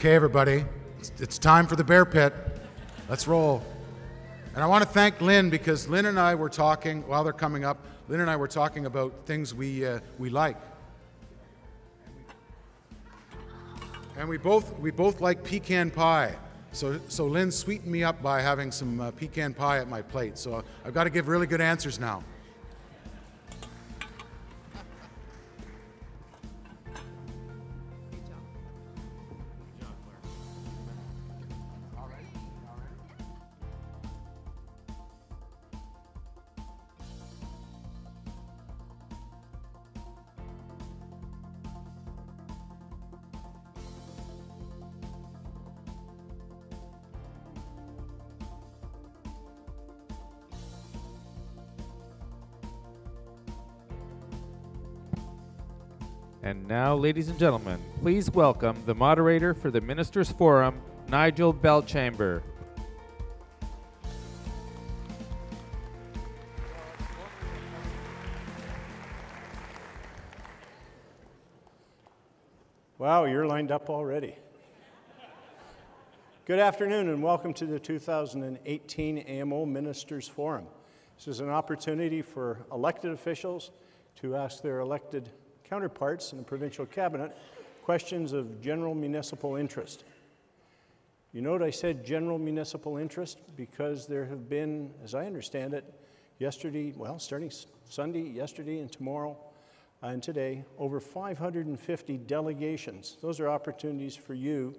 Okay, everybody, it's, it's time for the bear pit. Let's roll. And I want to thank Lynn because Lynn and I were talking while they're coming up. Lynn and I were talking about things we, uh, we like. And we both, we both like pecan pie. So, so Lynn sweetened me up by having some uh, pecan pie at my plate. So I've got to give really good answers now. Ladies and gentlemen, please welcome the moderator for the Ministers' Forum, Nigel Bellchamber. Wow, you're lined up already. Good afternoon and welcome to the 2018 AMO Ministers Forum. This is an opportunity for elected officials to ask their elected counterparts in the provincial cabinet questions of general municipal interest. You note I said general municipal interest because there have been, as I understand it, yesterday, well, starting Sunday, yesterday, and tomorrow, and today, over 550 delegations. Those are opportunities for you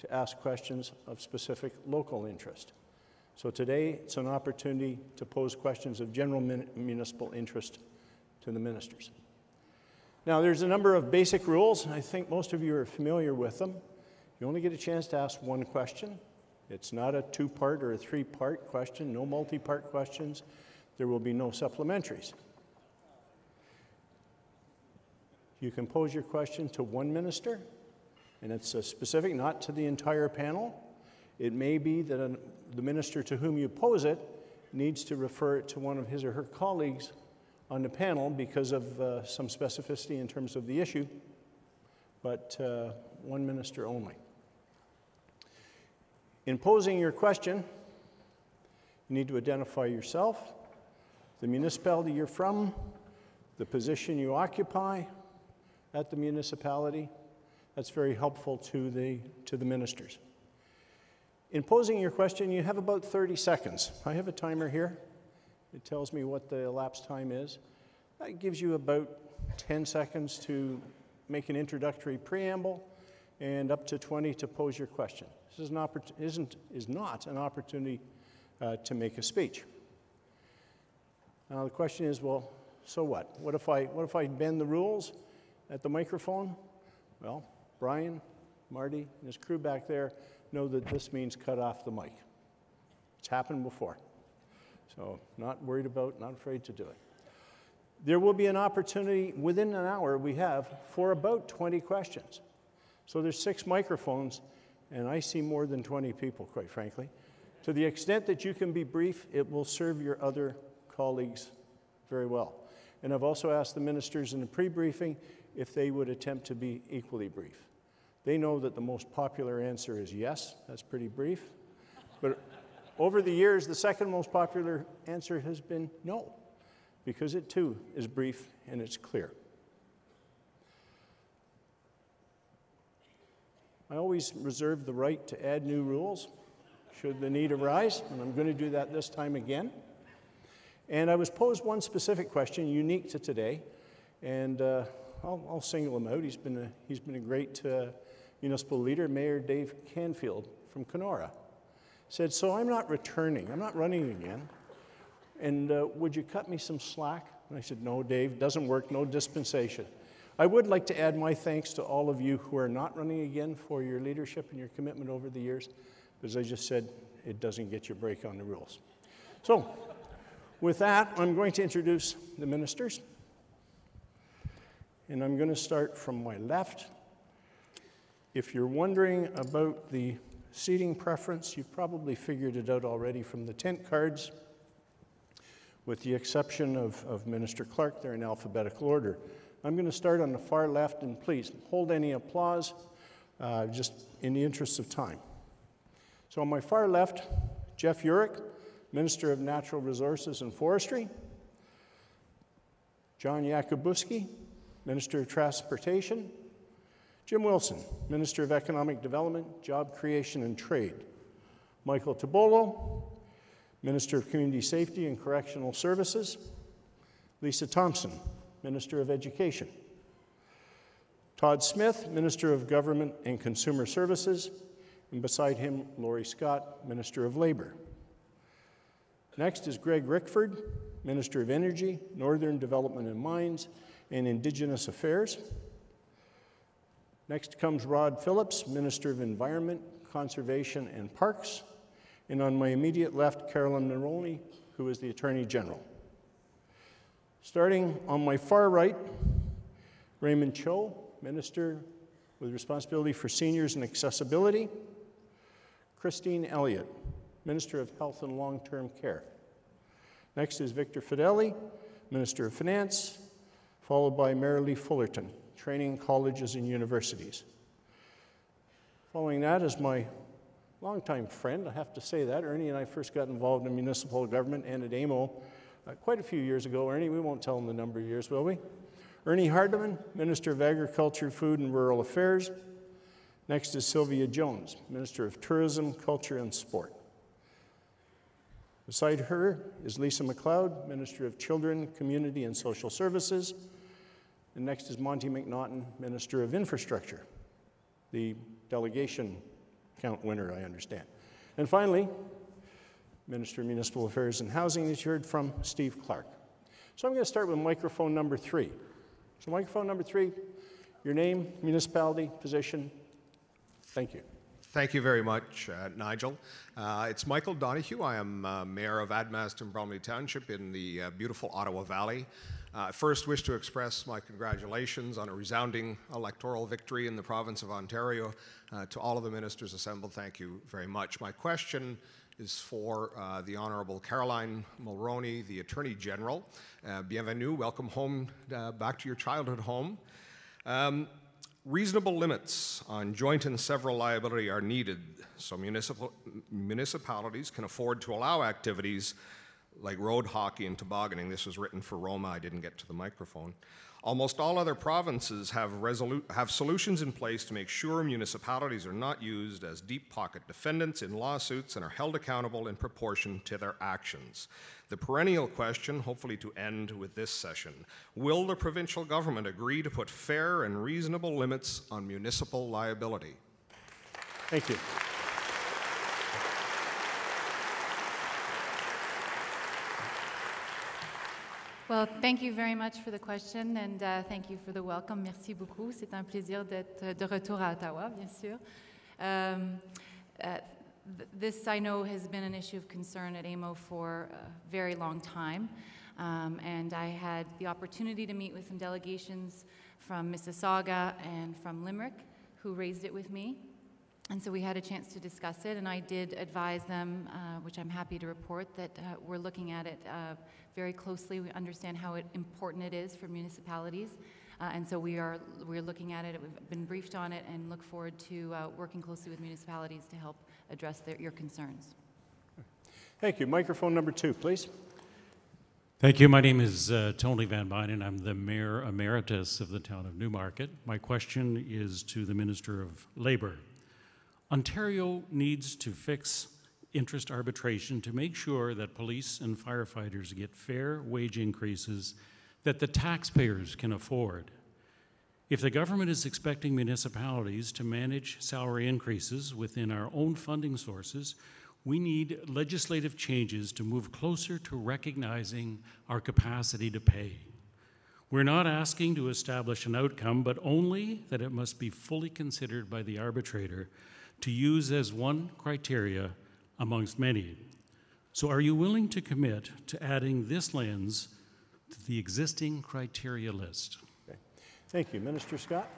to ask questions of specific local interest. So today, it's an opportunity to pose questions of general municipal interest to the ministers. Now, there's a number of basic rules, and I think most of you are familiar with them. You only get a chance to ask one question. It's not a two part or a three part question, no multi part questions. There will be no supplementaries. You can pose your question to one minister, and it's specific, not to the entire panel. It may be that a, the minister to whom you pose it needs to refer it to one of his or her colleagues on the panel because of uh, some specificity in terms of the issue, but uh, one minister only. In posing your question, you need to identify yourself, the municipality you're from, the position you occupy, at the municipality. That's very helpful to the, to the ministers. In posing your question, you have about 30 seconds. I have a timer here. It tells me what the elapsed time is. That gives you about 10 seconds to make an introductory preamble and up to 20 to pose your question. This is, an isn't, is not an opportunity uh, to make a speech. Now the question is, well, so what? What if I, what if I bend the rules at the microphone? Well, Brian, Marty, and his crew back there know that this means cut off the mic. It's happened before. So, not worried about, not afraid to do it. There will be an opportunity within an hour we have for about 20 questions. So there's six microphones, and I see more than 20 people, quite frankly. To the extent that you can be brief, it will serve your other colleagues very well. And I've also asked the ministers in the pre briefing if they would attempt to be equally brief. They know that the most popular answer is yes, that's pretty brief. But over the years, the second most popular answer has been no, because it too is brief and it's clear. I always reserve the right to add new rules should the need arise, and I'm going to do that this time again. And I was posed one specific question unique to today, and uh, I'll, I'll, single him out. He's been a, he's been a great uh, municipal leader, Mayor Dave Canfield from Kenora. Said, So I'm not returning, I'm not running again, and uh, would you cut me some slack? And I said, No, Dave, doesn't work, no dispensation. I would like to add my thanks to all of you who are not running again for your leadership and your commitment over the years. As I just said, it doesn't get you a break on the rules. So, with that, I'm going to introduce the ministers. And I'm going to start from my left. If you're wondering about the seating preference, you've probably figured it out already from the tent cards. With the exception of, of Minister Clark, they're in alphabetical order. I'm going to start on the far left, and please hold any applause uh, just in the interest of time. So on my far left, Jeff Yurek, Minister of Natural Resources and Forestry. John Yakabuski, Minister of Transportation. Jim Wilson, Minister of Economic Development, Job Creation and Trade. Michael Tibollo, Minister of Community Safety and Correctional Services. Lisa Thompson, Minister of Education. Todd Smith, Minister of Government and Consumer Services, and beside him, Laurie Scott, Minister of Labor. Next is Greg Rickford, Minister of Energy, Northern Development and Mines, and Indigenous Affairs. Next comes Rod Phillips, Minister of Environment, Conservation, and Parks. And on my immediate left, Caroline Mulroney, who is the Attorney General. Starting on my far right, Raymond Cho, Minister with responsibility for seniors and accessibility. Christine Elliott, Minister of Health and Long Term Care. Next is Victor Fedeli, Minister of Finance, followed by Merrilee Fullerton, Training Colleges and Universities. Following that is my longtime friend, I have to say that. Ernie and I first got involved in municipal government and at AMO uh, quite a few years ago. Ernie, we won't tell him the number of years, will we? Ernie Hardeman, Minister of Agriculture, Food and Rural Affairs. Next is Sylvia Jones, Minister of Tourism, Culture and Sport. Beside her is Lisa MacLeod, Minister of Children, Community and Social Services. And next is Monte McNaughton, Minister of Infrastructure, the delegation count winner, I understand. And finally, Minister of Municipal Affairs and Housing, as you heard from Steve Clark. So I'm going to start with microphone number three. So, microphone number three, your name, municipality, position. Thank you. Thank you very much, uh, Nigel. Uh, it's Michael Donahue. I am uh, Mayor of Admaston Bromley Township in the uh, beautiful Ottawa Valley. Uh, I first wish to express my congratulations on a resounding electoral victory in the province of Ontario. Uh, to all of the ministers assembled, thank you very much. My question is for uh, the Honorable Caroline Mulroney, the Attorney General. Uh, bienvenue, welcome home, uh, back to your childhood home. Um, reasonable limits on joint and several liability are needed so municipal, municipalities can afford to allow activities like road hockey and tobogganing. This was written for ROMA, I didn't get to the microphone. Almost all other provinces have, resolu- have solutions in place to make sure municipalities are not used as deep pocket defendants in lawsuits and are held accountable in proportion to their actions. The perennial question, hopefully to end with this session Will the provincial government agree to put fair and reasonable limits on municipal liability? Thank you. Well, thank you very much for the question and uh, thank you for the welcome. Merci beaucoup. C'est un plaisir d'être de retour à Ottawa, bien sûr. Um, uh, th- this, I know, has been an issue of concern at AMO for a very long time. Um, and I had the opportunity to meet with some delegations from Mississauga and from Limerick who raised it with me. And so we had a chance to discuss it, and I did advise them, uh, which I'm happy to report, that uh, we're looking at it uh, very closely. We understand how it, important it is for municipalities, uh, and so we are we're looking at it. We've been briefed on it, and look forward to uh, working closely with municipalities to help address their, your concerns. Thank you. Microphone number two, please. Thank you. My name is uh, Tony Van Bynen. I'm the Mayor Emeritus of the town of Newmarket. My question is to the Minister of Labour. Ontario needs to fix interest arbitration to make sure that police and firefighters get fair wage increases that the taxpayers can afford. If the government is expecting municipalities to manage salary increases within our own funding sources, we need legislative changes to move closer to recognizing our capacity to pay. We're not asking to establish an outcome, but only that it must be fully considered by the arbitrator to use as one criteria amongst many. So, are you willing to commit to adding this lens to the existing criteria list? Okay. Thank you. Minister Scott?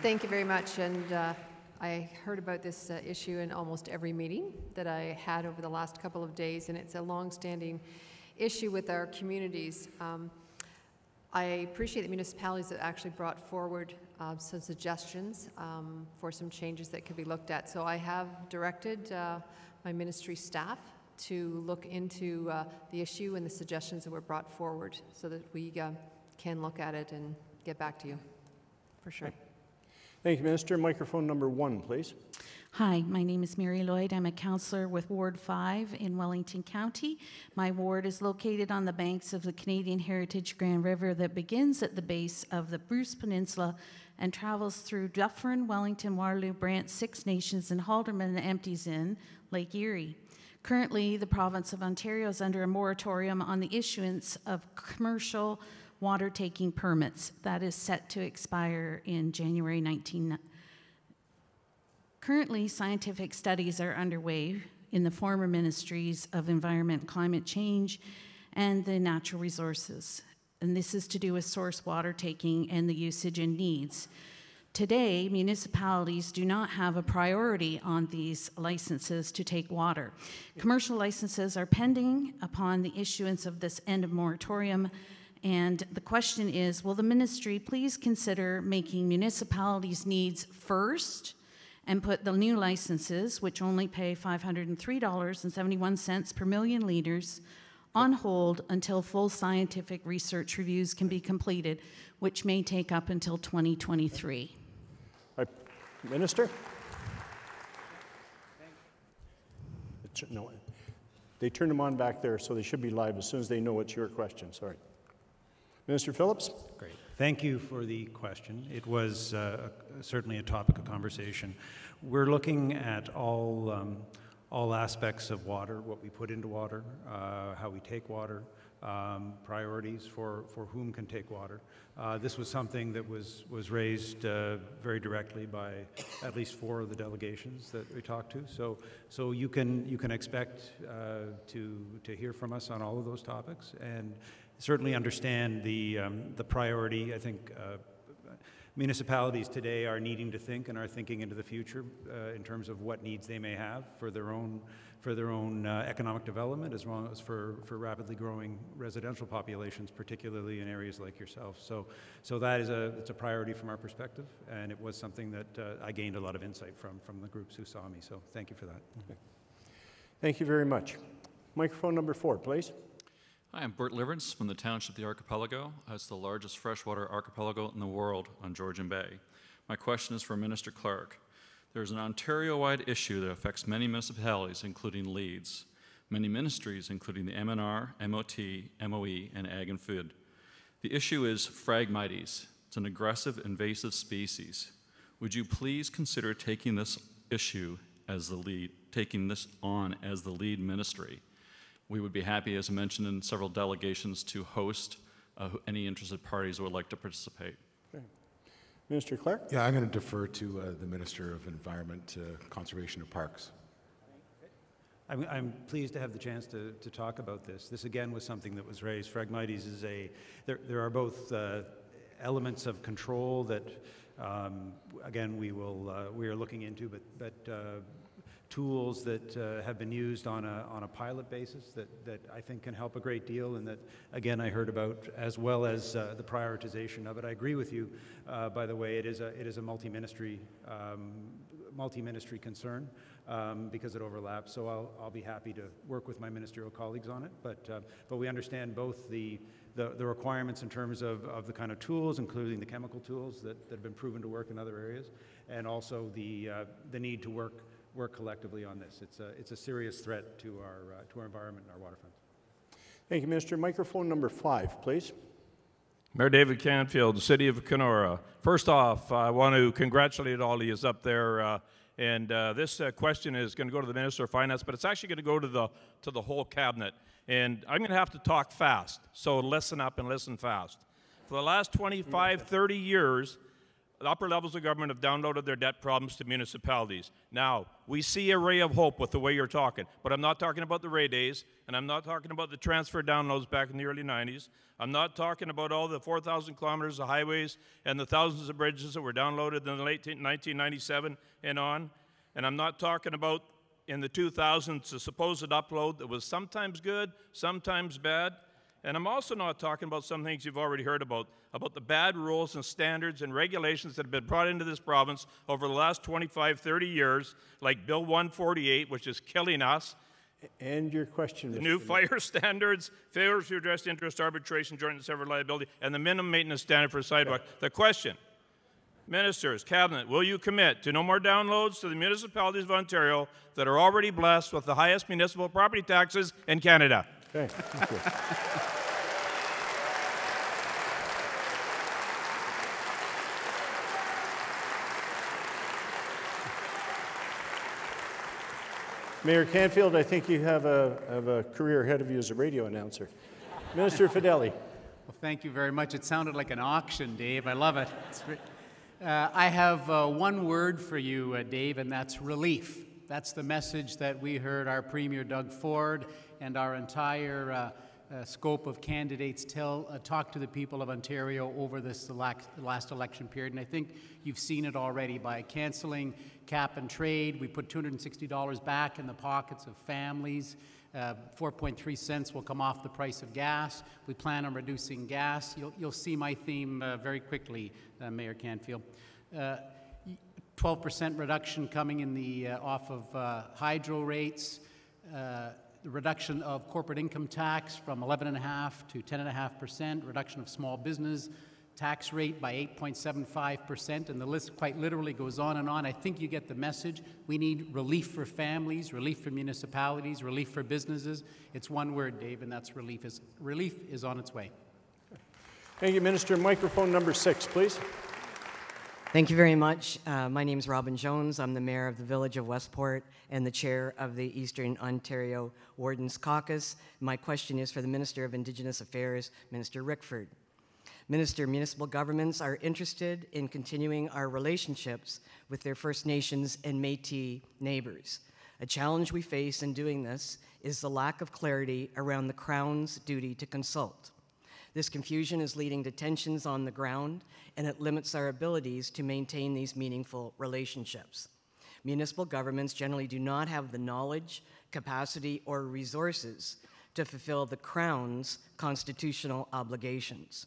Thank you very much. And uh, I heard about this uh, issue in almost every meeting that I had over the last couple of days, and it's a long-standing issue with our communities. Um, I appreciate the municipalities that actually brought forward uh, some suggestions um, for some changes that could be looked at. So I have directed uh, my ministry staff to look into uh, the issue and the suggestions that were brought forward so that we uh, can look at it and get back to you, for sure. Thank you, Minister. Microphone number one, please. Hi, my name is Mary Lloyd. I'm a counselor with Ward 5 in Wellington County. My ward is located on the banks of the Canadian Heritage Grand River that begins at the base of the Bruce Peninsula and travels through Dufferin, Wellington, Waterloo, Brant, Six Nations, and Haldimand and empties in Lake Erie. Currently, the province of Ontario is under a moratorium on the issuance of commercial water taking permits. That is set to expire in January 19. Currently, scientific studies are underway in the former ministries of environment and climate change and the natural resources. And this is to do with source water taking and the usage and needs. Today, municipalities do not have a priority on these licenses to take water. Commercial licenses are pending upon the issuance of this end of moratorium. And the question is Will the ministry please consider making municipalities' needs first and put the new licenses, which only pay $503.71 per million liters, on hold until full scientific research reviews can be completed, which may take up until 2023? Right. Minister? No, they turned them on back there, so they should be live as soon as they know it's your question. Sorry. Minister Phillips? Great. Thank you for the question. It was uh, certainly a topic of conversation. We're looking at all, um, all aspects of water, what we put into water, uh, how we take water, um, priorities for, for whom can take water. Uh, this was something that was, was raised uh, very directly by at least four of the delegations that we talked to. So, so you, can, you can expect uh, to, to hear from us on all of those topics and certainly understand the, um, the priority. I think uh, municipalities today are needing to think and are thinking into the future uh, in terms of what needs they may have for their own for their own uh, economic development as well as for, for rapidly growing residential populations, particularly in areas like yourself. So, so that is a, it's a priority from our perspective, and it was something that uh, I gained a lot of insight from, from the groups who saw me. So thank you for that. Okay. Thank you very much. Microphone number four, please. Hi, I'm Bert Liverance from the township of the Archipelago. It's the largest freshwater archipelago in the world on Georgian Bay. My question is for Minister Clark. There's an Ontario-wide issue that affects many municipalities, including Leeds, many ministries, including the MNR, MOT, MOE, and Ag and Food. The issue is Phragmites. It's an aggressive invasive species. Would you please consider taking this issue as the lead, taking this on as the lead ministry? We would be happy, as I mentioned in several delegations, to host uh, any interested parties who would like to participate. Okay. Minister Clark? Yeah, I'm going to defer to uh, the Minister of Environment, uh, Conservation and Parks. I'm, I'm, pleased to have the chance to, to talk about this. This again was something that was raised. Phragmites is a, there, there are both uh, elements of control that, um, again, we will, uh, we are looking into, but, but uh, tools that uh, have been used on a, on a pilot basis that, that I think can help a great deal and that, again, I heard about as well as uh, the prioritization of it. I agree with you, uh, by the way, it is a, it is a multi-ministry, um, multi-ministry concern um, because it overlaps, so I'll, I'll be happy to work with my ministerial colleagues on it, but, uh, but we understand both the, the, the, requirements in terms of, of the kind of tools, including the chemical tools that, that have been proven to work in other areas, and also the, uh, the need to work work collectively on this. It's a, it's a serious threat to our, uh, to our environment and our waterfront. Thank you, Minister. Microphone number five, please. Mayor David Canfield, the City of Kenora. First off, I want to congratulate all of you up there. Uh, and uh, this uh, question is going to go to the Minister of Finance, but it's actually going to go to the, to the whole cabinet. And I'm going to have to talk fast, so listen up and listen fast. For the last 25, 30 years, the upper levels of government have downloaded their debt problems to municipalities. Now, we see a ray of hope with the way you're talking, but I'm not talking about the Rae days, and I'm not talking about the transfer downloads back in the early 90s. I'm not talking about all the 4,000 kilometers of highways and the thousands of bridges that were downloaded in the late 1997 and on. And I'm not talking about in the 2000s the supposed upload that was sometimes good, sometimes bad. And I'm also not talking about some things you've already heard about, about the bad rules and standards and regulations that have been brought into this province over the last 25, 30 years, like Bill 148, which is killing us. And your question, The Mr. new Mayor. fire standards, failures to address interest arbitration, joint and several liability, and the minimum maintenance standard for sidewalk. The question, ministers, cabinet, will you commit to no more downloads to the municipalities of Ontario that are already blessed with the highest municipal property taxes in Canada? Okay, thank you. Mayor Canfield, I think you have a, have a career ahead of you as a radio announcer. Minister Fedeli. Well, thank you very much. It sounded like an auction, Dave. I love it. Uh, I have uh, one word for you, uh, Dave, and that's relief. That's the message that we heard our Premier Doug Ford and our entire uh, uh, scope of candidates tell, uh, talk to the people of Ontario over this last election period. And I think you've seen it already by canceling cap and trade. We put $260 back in the pockets of families. Uh, 4.3 cents will come off the price of gas. We plan on reducing gas. You'll, you'll see my theme uh, very quickly, uh, Mayor Canfield. Uh, 12% reduction coming in the uh, off of uh, hydro rates. Uh, the reduction of corporate income tax from 11.5 to 10.5%. Reduction of small business tax rate by 8.75%, and the list quite literally goes on and on. I think you get the message. We need relief for families, relief for municipalities, relief for businesses. It's one word, Dave, and that's relief. Is, relief is on its way. Thank you, Minister. Microphone number six, please. Thank you very much. Uh, my name is Robin Jones. I'm the mayor of the village of Westport and the chair of the Eastern Ontario Wardens Caucus. My question is for the Minister of Indigenous Affairs, Minister Rickford. Minister, municipal governments are interested in continuing our relationships with their First Nations and Metis neighbors. A challenge we face in doing this is the lack of clarity around the Crown's duty to consult. This confusion is leading to tensions on the ground, and it limits our abilities to maintain these meaningful relationships. Municipal governments generally do not have the knowledge, capacity, or resources to fulfill the Crown's constitutional obligations.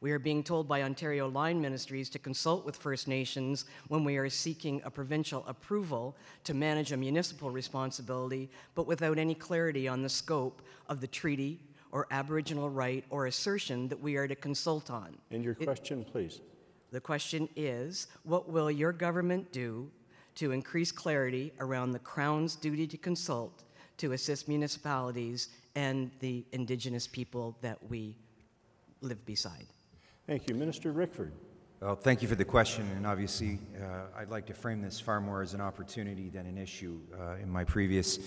We are being told by Ontario Line Ministries to consult with First Nations when we are seeking a provincial approval to manage a municipal responsibility, but without any clarity on the scope of the treaty or Aboriginal right or assertion that we are to consult on. And your It- question, please. the question is what will your government do to increase clarity around the Crown's duty to consult to assist municipalities and the Indigenous people that we live beside? Thank you. Minister Rickford. Well, thank you for the question, and obviously, uh, I'd like to frame this far more as an opportunity than an issue. Uh, in my previous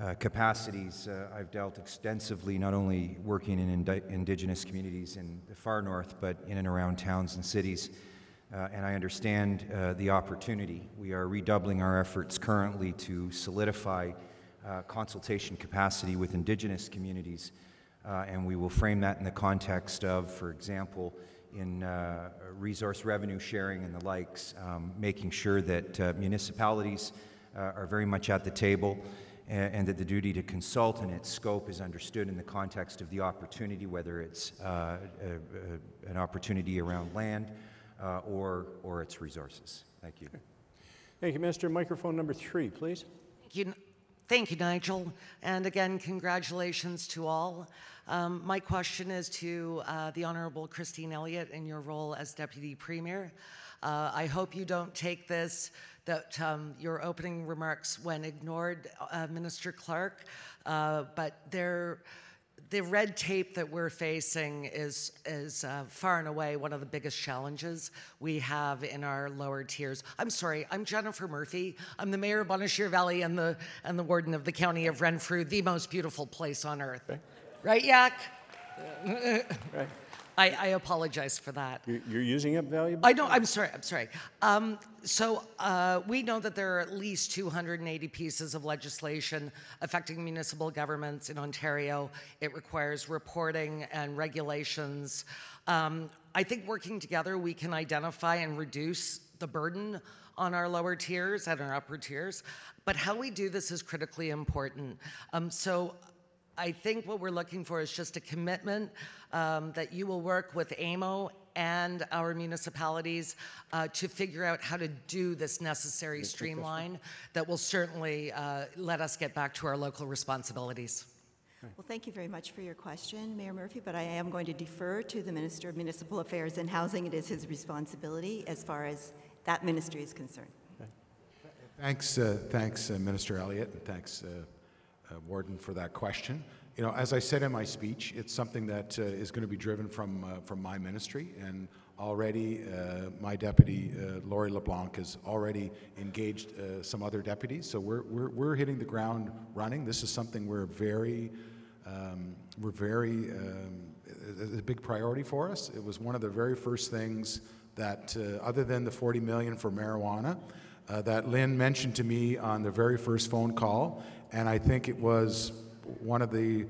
uh, capacities, uh, I've dealt extensively not only working in indi- Indigenous communities in the far north, but in and around towns and cities, uh, and I understand uh, the opportunity. We are redoubling our efforts currently to solidify uh, consultation capacity with Indigenous communities. And we will frame that in the context of, for example, in resource revenue sharing and the likes, um, making sure that municipalities are very much at the table and, and, that the duty to consult and its scope is understood in the context of the opportunity, whether it's uh, a, a, an opportunity around land uh, or, or its resources. Thank you. Thank you, Minister. Microphone number three, please. Thank you, thank you Nigel. And again, congratulations to all. Um, my question is to uh, the Honorable Christine Elliott in your role as Deputy Premier. Uh, I hope you don't take this that um, your opening remarks when ignored uh, Minister Clark, uh, but they're the red tape that we're facing is, is uh, far and away one of the biggest challenges we have in our lower tiers. I'm sorry, I'm Jennifer Murphy. I'm the mayor of Bonnechere Valley and the, and the warden of the county of Renfrew, the most beautiful place on earth. Okay. Right, Yak? Right. I, I apologize for that. You're, you're using up valuable. I know. I'm sorry. I'm sorry. Um, so uh, we know that there are at least 280 pieces of legislation affecting municipal governments in Ontario. It requires reporting and regulations. Um, I think working together, we can identify and reduce the burden on our lower tiers and our upper tiers. But how we do this is critically important. Um, so I think what we're looking for is just a commitment um, that you will work with AMO and our municipalities uh, to figure out how to do this necessary streamline that will certainly uh, let us get back to our local responsibilities. Well, thank you very much for your question, Mayor Murphy, but I am going to defer to the Minister of Municipal Affairs and Housing. It is his responsibility as far as that ministry is concerned. Thanks, uh, thanks, uh, Minister Elliott, and thanks, uh, Warden, for that question. You know, as I said in my speech, it's something that uh, is going to be driven from uh, from my ministry, and already uh, my deputy uh, Laurie LeBlanc has already engaged uh, some other deputies. So we're, we're we're hitting the ground running. This is something we're very um, we're very um, a, big priority for us. It was one of the very first things that, other than the 40 million for marijuana, that Lynn mentioned to me on the very first phone call, and I think it was one of the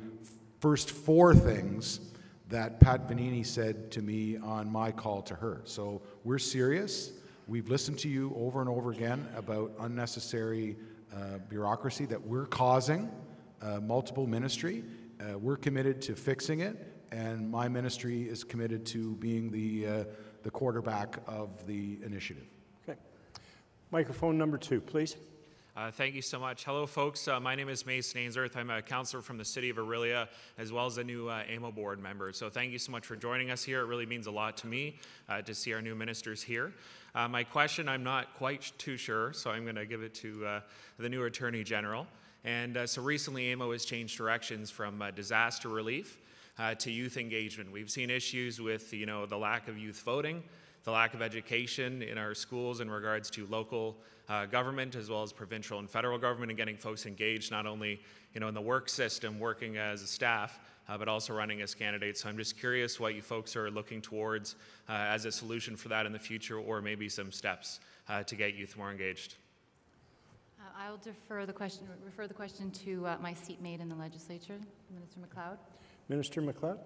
first four things that Pat Vanini said to me on my call to her. So we're serious. We've listened to you over and over again about unnecessary uh, bureaucracy that we're causing, uh, multiple ministry. Uh, we're committed to fixing it, and my ministry is committed to being the, uh, the quarterback of the initiative. Okay. Microphone number two, please. Uh, thank you so much. Hello, folks. Uh, my name is Mason Ainsworth. I'm a counselor from the city of Orillia, as well as a new uh, AMO board member. So thank you so much for joining us here. It really means a lot to me uh, to see our new ministers here. Uh, my question, I'm not quite too sure, so I'm going to give it to uh, the new Attorney General. And so recently, AMO has changed directions from disaster relief to youth engagement. We've seen issues with, you know, the lack of youth voting, the lack of education in our schools in regards to local uh, government as well as provincial and federal government and getting folks engaged not only you know in the work system working as a staff uh, but also running as candidates so i'm just curious what you folks are looking towards uh, as a solution for that in the future or maybe some steps uh, to get youth more engaged uh, I'll defer the question, refer the question to uh, my seatmate in the legislature, Minister MacLeod. Minister MacLeod?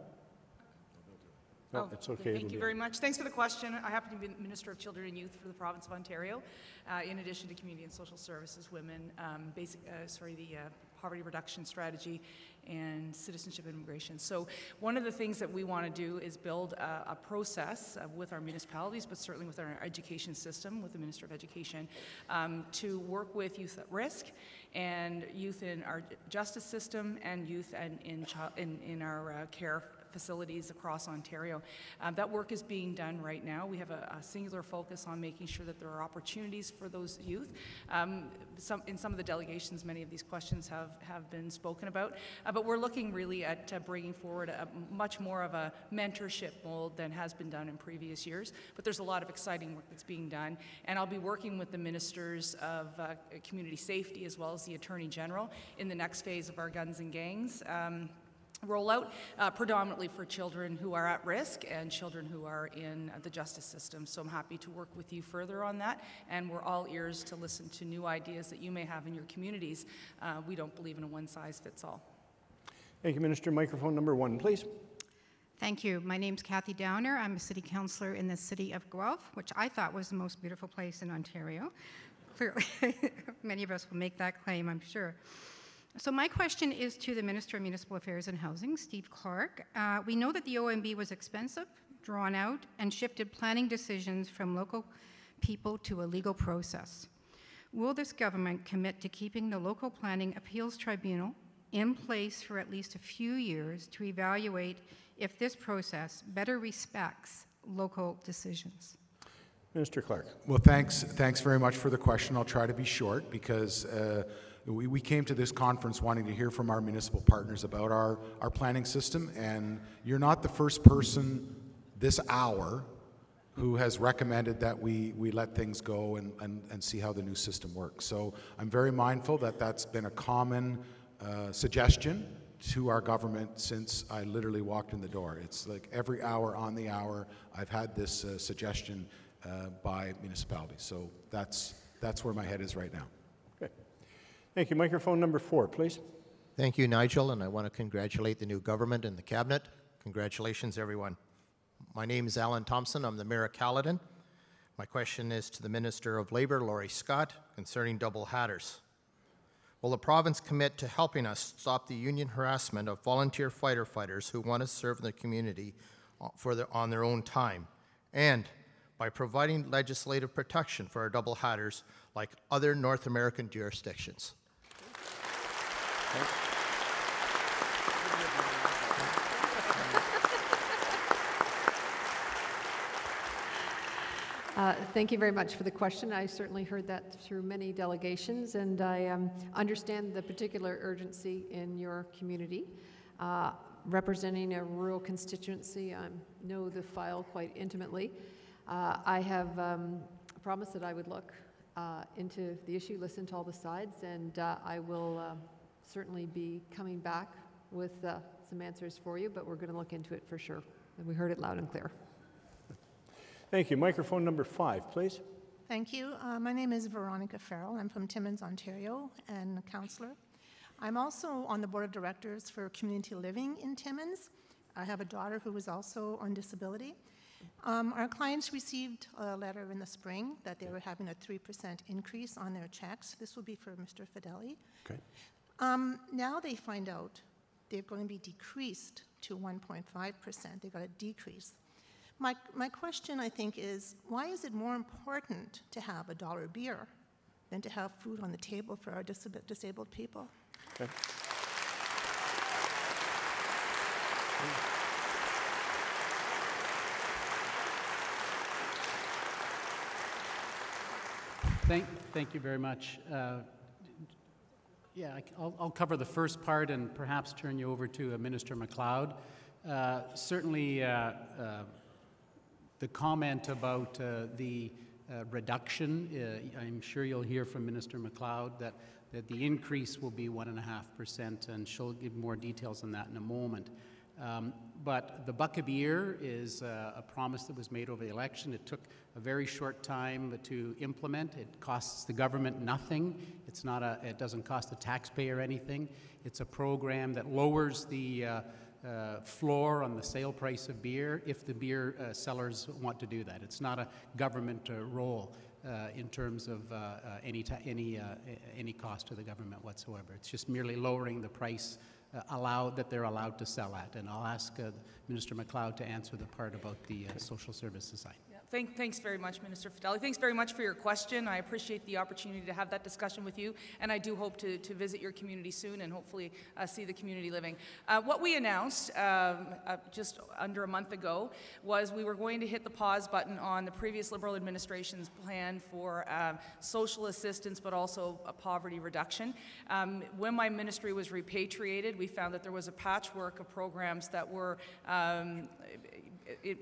No, oh, it's okay. Thank you very much. Thanks for the question. I happen to be Minister of Children and Youth for the province of Ontario, uh, in addition to Community and Social Services, Women, um, basic, uh, sorry, the uh, Poverty Reduction Strategy, and Citizenship and Immigration. So one of the things that we want to do is build a, a process uh, with our municipalities, but certainly with our education system, with the Minister of Education, um, to work with youth at risk and youth in our justice system and youth and in, in, in our uh, care facilities across Ontario. Um, that work is being done right now. We have a, a, singular focus on making sure that there are opportunities for those youth. Um, some, in some of the delegations, many of these questions have, have been spoken about, uh, but we're looking really at uh, bringing forward a, much more of a mentorship mold than has been done in previous years. But there's a lot of exciting work that's being done, and I'll be working with the ministers of uh, community safety as well as the Attorney General in the next phase of our guns and gangs. Um, rollout, uh, predominantly for children who are at risk and children who are in the justice system. So I'm happy to work with you further on that, and we're all ears to listen to new ideas that you may have in your communities. Uh, we don't believe in a one size fits all. Thank you, Minister. Microphone number one, please. Thank you. My name's Kathy Downer. I'm a city councillor in the city of Guelph, which I thought was the most beautiful place in Ontario. Clearly, many of us will make that claim, I'm sure. So my question is to the Minister of Municipal Affairs and Housing, Steve Clark. Uh, we know that the OMB was expensive, drawn out, and shifted planning decisions from local people to a legal process. Will this government commit to keeping the local planning appeals tribunal in place for at least a few years to evaluate if this process better respects local decisions? Minister Clark. Well, thanks, thanks very much for the question. I'll try to be short because uh, we, we came to this conference wanting to hear from our municipal partners about our, our planning system, and you're not the first person this hour who has recommended that we, we let things go and, and, and see how the new system works. So I'm very mindful that that's been a common uh, suggestion to our government since I literally walked in the door. It's like every hour on the hour, I've had this uh, suggestion uh, by municipalities. So that's, that's where my head is right now. Thank you. Microphone number four, please. Thank you, Nigel, and I want to congratulate the new government and the cabinet. Congratulations, everyone. My name is Allan Thompson. I'm the Mayor of Caledon. My question is to the Minister of Labour, Laurie Scott, concerning double hatters. Will the province commit to helping us stop the union harassment of volunteer fighter fighters who want to serve in the community uh, for their, on their own time? And by providing legislative protection for our double hatters like other North American jurisdictions. Uh, Thank you very much for the question. I certainly heard that through many delegations, and I um, understand the particular urgency in your community. Uh, Representing a rural constituency, I know the file quite intimately. Uh, I have um, promised that I would look uh, into the issue, listen to all the sides, and uh, I will uh, certainly be coming back with uh, some answers for you, but we're going to look into it for sure. And we heard it loud and clear. Thank you. Microphone number five, please. Thank you. Uh, my name is Veronica Farrell. I'm from Timmins, Ontario, and a counselor. I'm also on the board of directors for community living in Timmins. I have a daughter who is also on disability. Um, our clients received a letter in the spring that they were having a 3% increase on their checks. This will be for Mr. Fedeli. Okay. Um, now they find out they're going to be decreased to 1.5%. They've got a decrease. My, my question, I think, is why is it more important to have a dollar beer than to have food on the table for our disab- disabled people? Okay. Thank, thank you very much. Uh, yeah, I'll, I'll cover the first part and perhaps turn you over to uh, Minister MacLeod. Uh, certainly, uh, uh, the comment about uh, the uh, reduction, I'm sure you'll hear from Minister MacLeod that, that the increase will be 1.5%, and she'll give more details on that in a moment. Um, but the buck a beer is uh, a promise that was made over the election. It took a very short time to implement. It costs the government nothing. It's not a, it doesn't cost the taxpayer anything. It's a program that lowers the uh, uh, floor on the sale price of beer if the beer uh, sellers want to do that. It's not a government uh, role uh, in terms of uh, uh, any, any, uh, any cost to the government whatsoever. It's just merely lowering the price allowed, that they're allowed to sell at. And I'll ask uh, Minister MacLeod to answer the part about the uh, social services side. Thank, thanks very much, Minister Fedeli. Thanks very much for your question. I appreciate the opportunity to have that discussion with you, and I do hope to, to visit your community soon and hopefully uh, see the community living. Uh, what we announced um, uh, just under a month ago was we were going to hit the pause button on the previous Liberal administration's plan for um, social assistance, but also a poverty reduction. Um, when my ministry was repatriated, we found that there was a patchwork of programs that were um, it,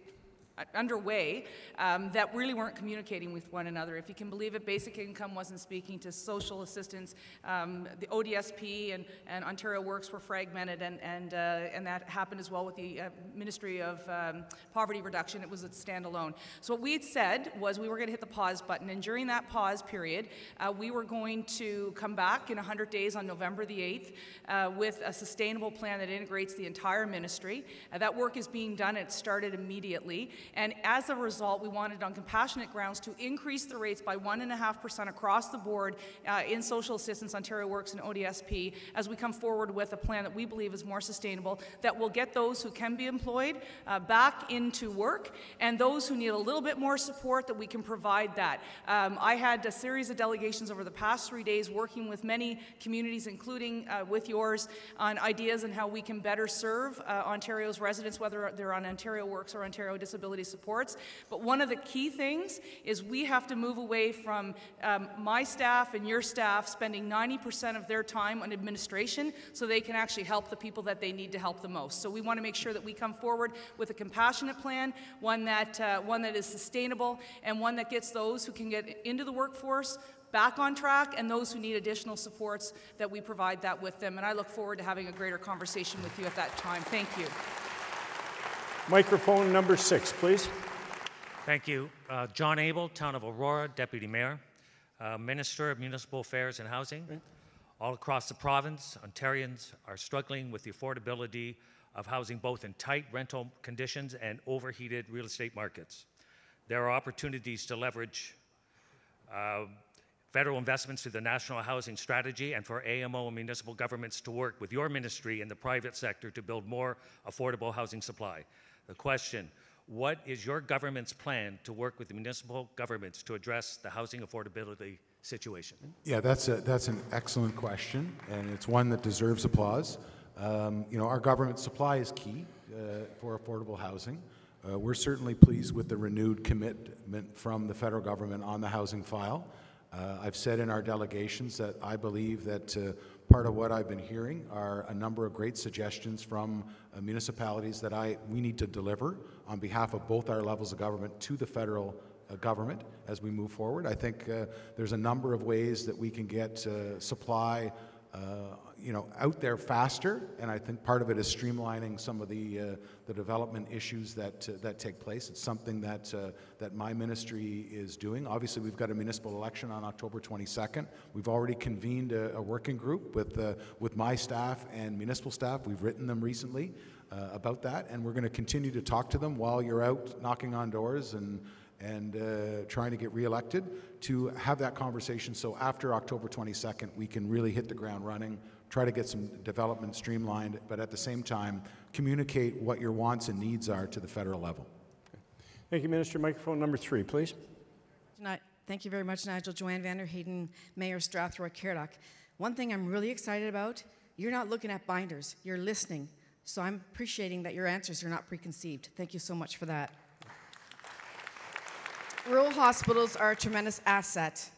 underway um, that really weren't communicating with one another. If you can believe it, basic income wasn't speaking to social assistance. Um, the ODSP and, and Ontario Works were fragmented, and, and, uh, and that happened as well with the uh, Ministry of um, Poverty Reduction. It was a standalone. So what we had said was we were going to hit the pause button, and during that pause period, uh, we were going to come back in 100 days on November the 8th uh, with a sustainable plan that integrates the entire ministry. Uh, that work is being done. It started immediately. And as a result, we wanted on compassionate grounds to increase the rates by 1.5% across the board uh, in social assistance, Ontario Works, and ODSP as we come forward with a plan that we believe is more sustainable, that will get those who can be employed uh, back into work, and those who need a little bit more support, that we can provide that. Um, I had a series of delegations over the past three days working with many communities, including uh, with yours, on ideas on how we can better serve uh, Ontario's residents, whether they're on Ontario Works or Ontario Disability Supports. But one of the key things is we have to move away from um, my staff and your staff spending 90% of their time on administration so they can actually help the people that they need to help the most. So we want to make sure that we come forward with a compassionate plan, one that, uh, one that is sustainable, and one that gets those who can get into the workforce back on track and those who need additional supports that we provide that with them. And I look forward to having a greater conversation with you at that time. Thank you. Microphone number six, please. Thank you. Uh, John Abel, Town of Aurora, Deputy Mayor, uh, Minister of Municipal Affairs and Housing. All across the province, Ontarians are struggling with the affordability of housing both in tight rental conditions and overheated real estate markets. There are opportunities to leverage uh, federal investments through the National Housing Strategy, and for AMO and municipal governments to work with your ministry and the private sector to build more affordable housing supply. The question, what is your government's plan to work with the municipal governments to address the housing affordability situation? Yeah, that's, a, that's an excellent question, and it's one that deserves applause. Um, you know, our government supply is key uh, for affordable housing. Uh, we're certainly pleased with the renewed commitment from the federal government on the housing file. Uh, I've said in our delegations that I believe that uh, part of what I've been hearing are a number of great suggestions from uh, municipalities that I we need to deliver on behalf of both our levels of government to the federal uh, government as we move forward. I think uh, there's a number of ways that we can get uh, supply uh, you know, out there faster, and I think part of it is streamlining some of the, uh, the development issues that, uh, that take place. It's something that, uh, that my ministry is doing. Obviously, we've got a municipal election on October 22nd. We've already convened a, a working group with, uh, with my staff and municipal staff. We've written them recently uh, about that, and we're going to continue to talk to them while you're out knocking on doors and and uh, trying to get reelected to have that conversation so after October 22nd we can really hit the ground running, try to get some development streamlined, but at the same time communicate what your wants and needs are to the federal level. Thank you, Minister. Microphone number three, please. Thank you very much, Nigel. Joanne Vanderheyden, Mayor Strathroy Caradoc. One thing I'm really excited about, you're not looking at binders, you're listening. So I'm appreciating that your answers are not preconceived. Thank you so much for that. Rural hospitals are a tremendous asset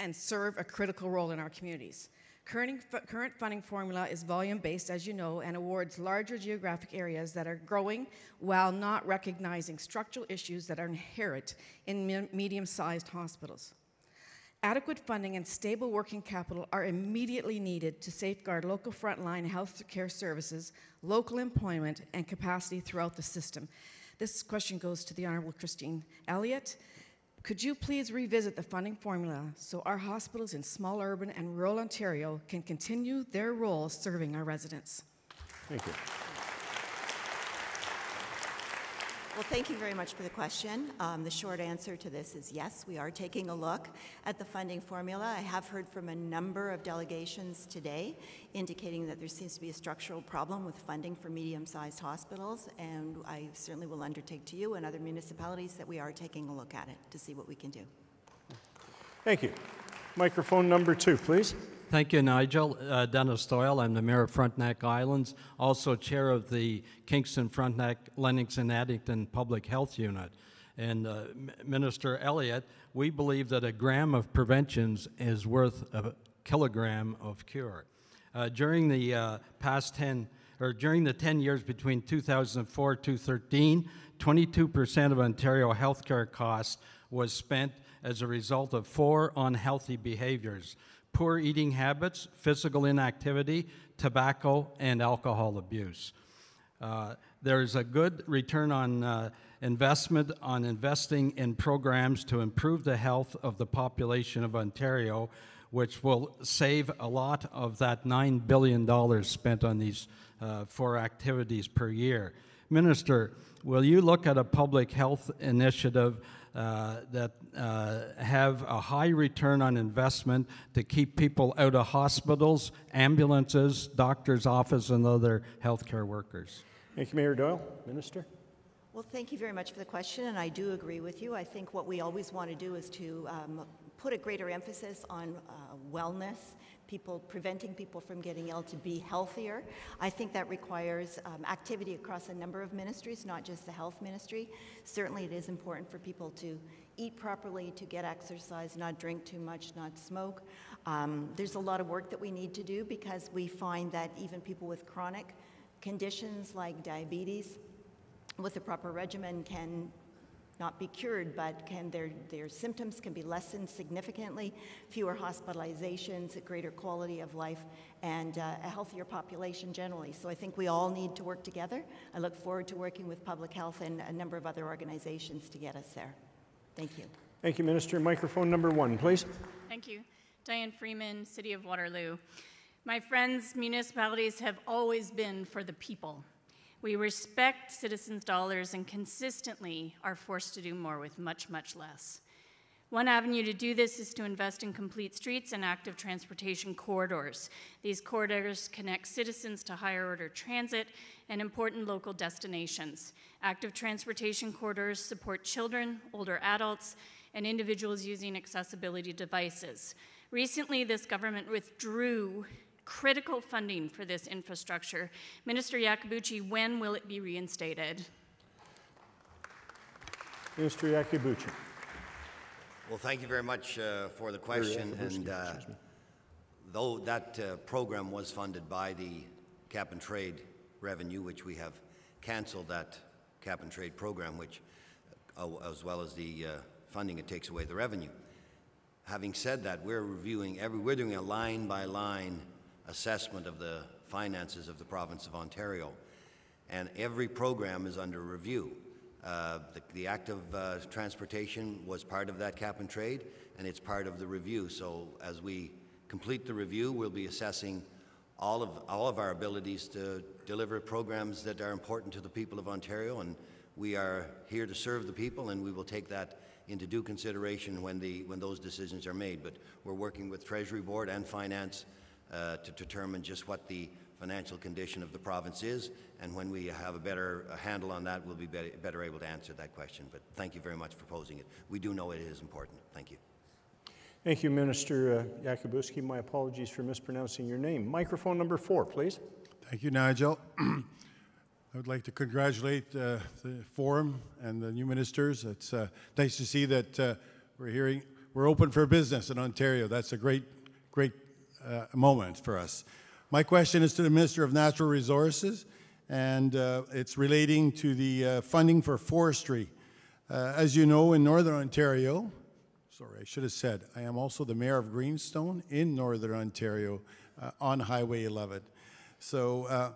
and serve a critical role in our communities. Current, current funding formula is volume based, as you know, and awards larger geographic areas that are growing while not recognizing structural issues that are inherent in me medium sized hospitals. Adequate funding and stable working capital are immediately needed to safeguard local frontline health care services, local employment, and capacity throughout the system. This question goes to the Honorable Christine Elliott. Could you please revisit the funding formula so our hospitals in small urban and rural Ontario can continue their role serving our residents? Thank you. Well, thank you very much for the question. Um, the short answer to this is yes, we are taking a look at the funding formula. I have heard from a number of delegations today indicating that there seems to be a structural problem with funding for medium-sized hospitals, and I certainly will undertake to you and other municipalities that we are taking a look at it to see what we can do. Thank you. Microphone number two, please. Thank you, Nigel. Uh, Dennis Doyle, I'm the Mayor of Frontenac Islands, also Chair of the Kingston, Frontenac, Lennox, and Addington Public Health Unit. And uh, Minister Elliott, we believe that a gram of prevention is worth a kilogram of cure. Uh, during the uh, past 10, or during the 10 years between 2004 to 13, 22% of Ontario healthcare costs was spent as a result of four unhealthy behaviors poor eating habits, physical inactivity, tobacco, and alcohol abuse. Uh, there's a good return on uh, investment on investing in programs to improve the health of the population of Ontario, which will save a lot of that $9 billion spent on these uh, four activities per year. Minister, will you look at a public health initiative that uh, have a high return on investment to keep people out of hospitals, ambulances, doctor's office, and other healthcare workers. Thank you, Mayor Doyle. Minister? Well, thank you very much for the question, and I do agree with you. I think what we always want to do is to um, put a greater emphasis on uh, wellness people, preventing people from getting ill to be healthier. I think that requires um, activity across a number of ministries, not just the health ministry. Certainly, it is important for people to eat properly, to get exercise, not drink too much, not smoke. Um, there's a lot of work that we need to do because we find that even people with chronic conditions like diabetes, with a proper regimen, can not be cured, but can their, their symptoms can be lessened significantly, fewer hospitalizations, a greater quality of life, and uh, a healthier population generally. So I think we all need to work together. I look forward to working with public health and a number of other organizations to get us there. Thank you. Thank you, Minister. Microphone number one, please. Thank you. Diane Freeman, City of Waterloo. My friends, municipalities have always been for the people. We respect citizens' dollars and consistently are forced to do more with much, much less. One avenue to do this is to invest in complete streets and active transportation corridors. These corridors connect citizens to higher order transit and important local destinations. Active transportation corridors support children, older adults, and individuals using accessibility devices. Recently, this government withdrew critical funding for this infrastructure. Minister Yakabuchi, when will it be reinstated? Minister Yakibuchi. Well, thank you very much uh, for the question. And uh, though that uh, program was funded by the cap and trade revenue, which we have canceled that cap and trade program, which, uh, as well as the uh, funding, it takes away the revenue. Having said that, we're reviewing every, we're doing a line by line assessment of the finances of the province of Ontario. And every program is under review. Uh, the, the, of uh, transportation was part of that cap and trade, and it's part of the review. So as we complete the review, we'll be assessing all of, all of our abilities to deliver programs that are important to the people of Ontario, and we are here to serve the people, and we will take that into due consideration when, the, when those decisions are made. But we're working with Treasury Board and Finance uh, to determine just what the financial condition of the province is, and when we have a better handle on that, we'll be better, better able to answer that question. But thank you very much for posing it. We do know it is important. Thank you. Thank you, Minister uh, Yakabuski. My apologies for mispronouncing your name. Microphone number four, please. Thank you, Nigel. I would like to congratulate uh, the forum and the new ministers. It's uh, nice to see that uh, we're hearing we're open for business in Ontario. That's a great, great uh, moment for us. My question is to the Minister of Natural Resources, and uh, it's relating to the uh, funding for forestry. Uh, as you know, in Northern Ontario, sorry, I should have said, I am also the Mayor of Greenstone in Northern Ontario uh, on Highway 11. So uh,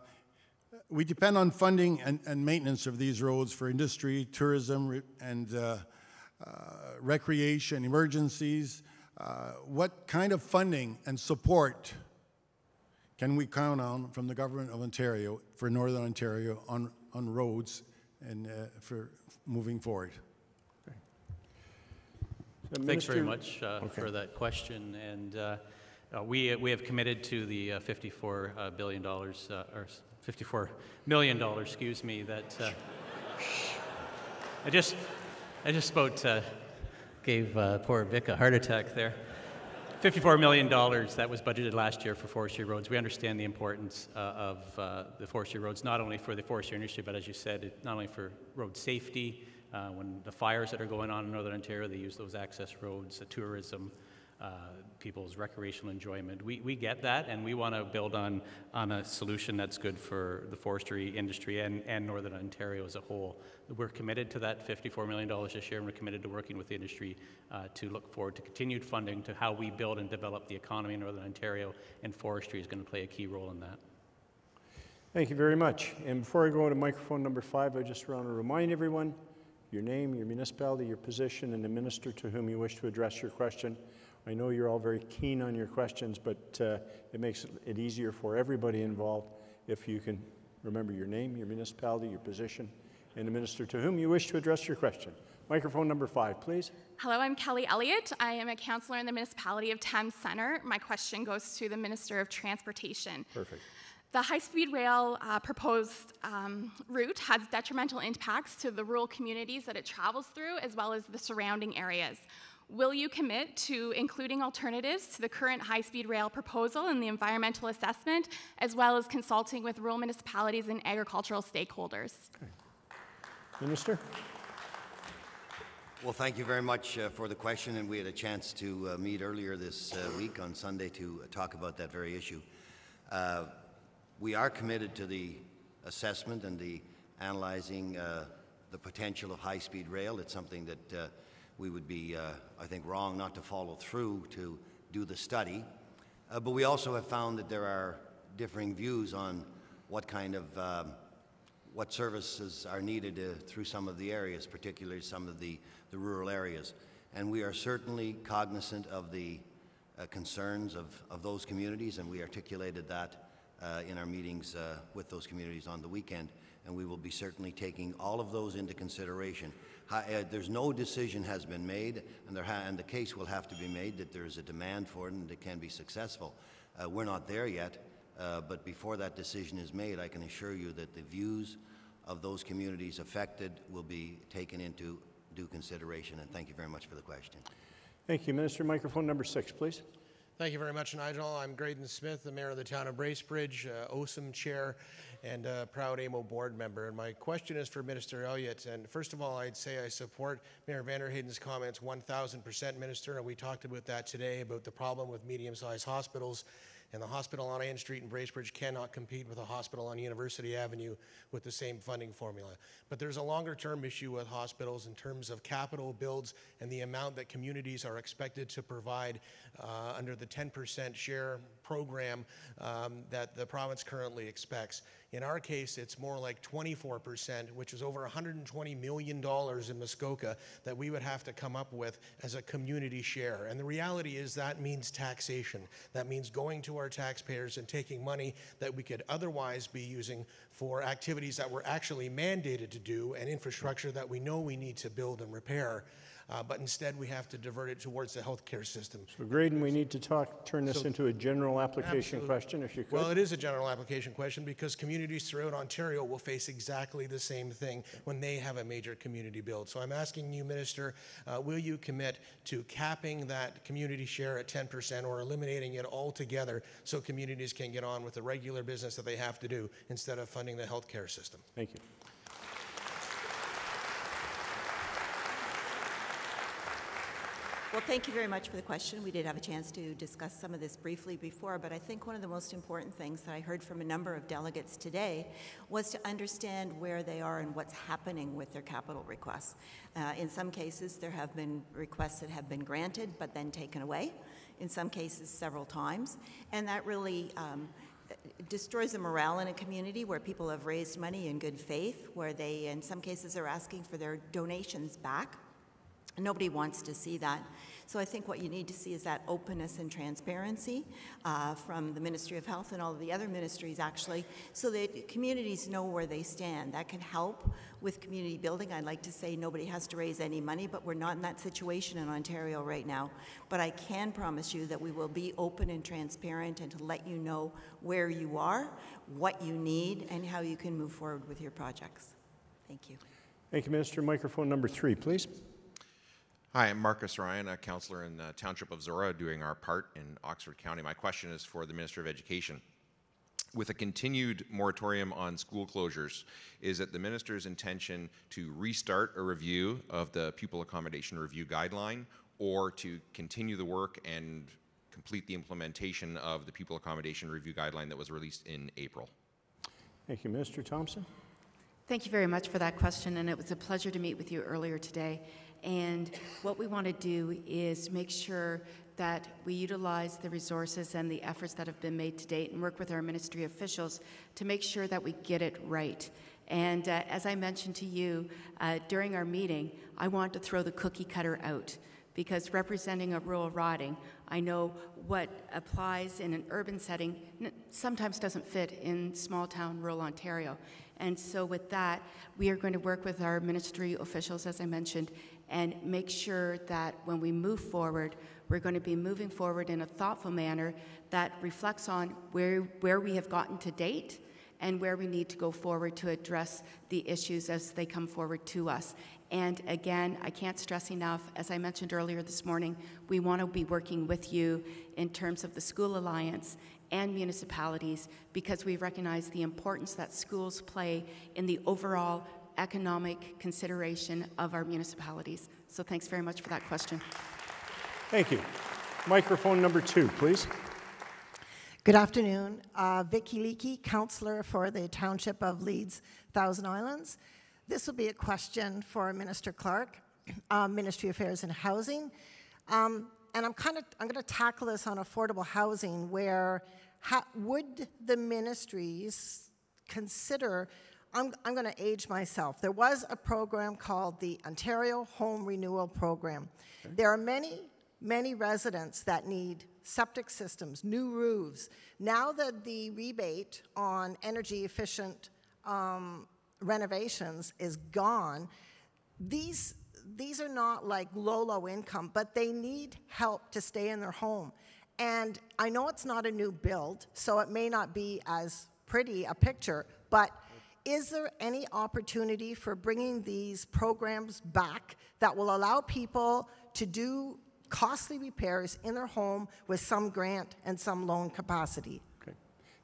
we depend on funding and, and, maintenance of these roads for industry, tourism, and recreation, emergencies. What kind of funding and support can we count on from the government of Ontario for Northern Ontario on, on roads and uh, for moving forward? Thanks very much uh, okay. for that question. And uh, uh we, we have committed to the uh, $54 uh, billion, or $54 million, excuse me, that I just, I just about gave poor Vic a heart attack there. $54 million that was budgeted last year for forestry roads. We understand the importance uh, of uh, the forestry roads, not only for the forestry industry, but as you said, it, not only for road safety. Uh, when the fires that are going on in Northern Ontario, they use those access roads, the tourism, uh, people's recreational enjoyment. We, we get that, and we want to build on, on a solution that's good for the forestry industry and, and Northern Ontario as a whole. We're committed to that $54 million this year, and we're committed to working with the industry uh, to look forward to continued funding to how we build and develop the economy in Northern Ontario, and forestry is going to play a key role in that. Thank you very much. And before I go to microphone number five, I just want to remind everyone your name, your municipality, your position, and the minister to whom you wish to address your question. I know you're all very keen on your questions, but uh, it makes it easier for everybody involved if you can remember your name, your municipality, your position, and the minister to whom you wish to address your question. Microphone number five, please. Hello, I'm Kelly Elliott. I am a councillor in the municipality of Thames Centre. My question goes to the Minister of Transportation. Perfect. The high speed rail uh, proposed um, route has detrimental impacts to the rural communities that it travels through, as well as the surrounding areas. Will you commit to including alternatives to the current high-speed rail proposal in the environmental assessment, as well as consulting with rural municipalities and agricultural stakeholders? Okay. Minister? Well, thank you very much uh, for the question, and we had a chance to uh, meet earlier this uh, week on Sunday to talk about that very issue. Uh, we are committed to the assessment and the analyzing uh, the potential of high-speed rail. It's something that uh, we would be, uh, I think, wrong not to follow through to do the study. Uh, but we also have found that there are differing views on what kind of um, what services are needed uh, through some of the areas, particularly some of the, the rural areas. And we are certainly cognizant of the uh, concerns of, of those communities, and we articulated that uh, in our meetings with those communities on the weekend. And we will be certainly taking all of those into consideration There's no decision has been made, and there ha- and the case will have to be made that there's a demand for it and it can be successful. Uh, We're not there yet, uh, but before that decision is made, I can assure you that the views of those communities affected will be taken into due consideration, and thank you very much for the question. Thank you. Minister, microphone number six, please. Thank you very much, Nigel. I'm Graydon Smith, the mayor of the town of Bracebridge, uh, OSUM chair, and a proud AMO board member. And my question is for Minister Elliott. And first of all, I'd say I support Mayor Vanderheyden's comments 1,000%, Minister. And we talked about that today about the problem with medium-sized hospitals. And the hospital on Ann Street in Bracebridge cannot compete with a hospital on University Avenue with the same funding formula. But there's a longer term issue with hospitals in terms of capital builds and the amount that communities are expected to provide uh, under the 10% share program um, that the province currently expects. In our case, it's more like 24%, which is over $120 million in Muskoka that we would have to come up with as a community share. And the reality is that means taxation. That means going to our taxpayers and taking money that we could otherwise be using for activities that we're actually mandated to do and infrastructure that we know we need to build and repair. Uh, but instead, we have to divert it towards the healthcare system. So Graydon, we need to talk, turn this So- into a general application Absolutely. question, if you could. Well, it is a general application question because communities throughout Ontario will face exactly the same thing when they have a major community build. So I'm asking you, Minister, uh, will you commit to capping that community share at 10% or eliminating it altogether so communities can get on with the regular business that they have to do instead of funding the healthcare system? Thank you. Well, thank you very much for the question. We did have a chance to discuss some of this briefly before, but I think one of the most important things that I heard from a number of delegates today was to understand where they are and what's happening with their capital requests. Uh, in some cases, there have been requests that have been granted but then taken away, in some cases, several times, and that really um, destroys the morale in a community where people have raised money in good faith, where they, in some cases, are asking for their donations back. Nobody wants to see that. So I think what you need to see is that openness and transparency uh, from the Ministry of Health and all of the other ministries, actually, so that communities know where they stand. That can help with community building. I'd like to say nobody has to raise any money, but we're not in that situation in Ontario right now. But I can promise you that we will be open and transparent and to let you know where you are, what you need, and how you can move forward with your projects. Thank you. Thank you, Minister. Microphone number three, please. Hi, I'm Marcus Ryan, a councillor in the Township of Zorra, doing our part in Oxford County. My question is for the Minister of Education. With a continued moratorium on school closures, is it the minister's intention to restart a review of the pupil accommodation review guideline or to continue the work and complete the implementation of the pupil accommodation review guideline that was released in April? Thank you, Minister Thompson. Thank you very much for that question, and it was a pleasure to meet with you earlier today. And what we want to do is make sure that we utilize the resources and the efforts that have been made to date and work with our ministry officials to make sure that we get it right. And uh, as I mentioned to you uh, during our meeting, I want to throw the cookie cutter out because representing a rural riding, I know what applies in an urban setting sometimes doesn't fit in small town rural Ontario. And so, with that, we are going to work with our ministry officials, as I mentioned, and make sure that when we move forward, we're going to be moving forward in a thoughtful manner that reflects on where, where we have gotten to date and where we need to go forward to address the issues as they come forward to us. And again, I can't stress enough, as I mentioned earlier this morning, we want to be working with you in terms of the School Alliance and municipalities because we recognize the importance that schools play in the overall economic consideration of our municipalities. So thanks very much for that question. Thank you. Microphone number two, please. Good afternoon. Uh, Vicky Leakey, Councillor for the Township of Leeds, Thousand Islands. This will be a question for Minister Clark, uh, Ministry of Affairs and Housing. Um, and I'm kind of, I'm going to tackle this on affordable housing where ha- would the ministries consider, I'm, I'm going to age myself. There was a program called the Ontario Home Renewal Program. There are many, many residents that need septic systems, new roofs. Now that the rebate on energy efficient um, renovations is gone, these these are not like low low income, but they need help to stay in their home. And I know it's not a new build, so it may not be as pretty a picture, but is there any opportunity for bringing these programs back that will allow people to do costly repairs in their home with some grant and some loan capacity? Okay.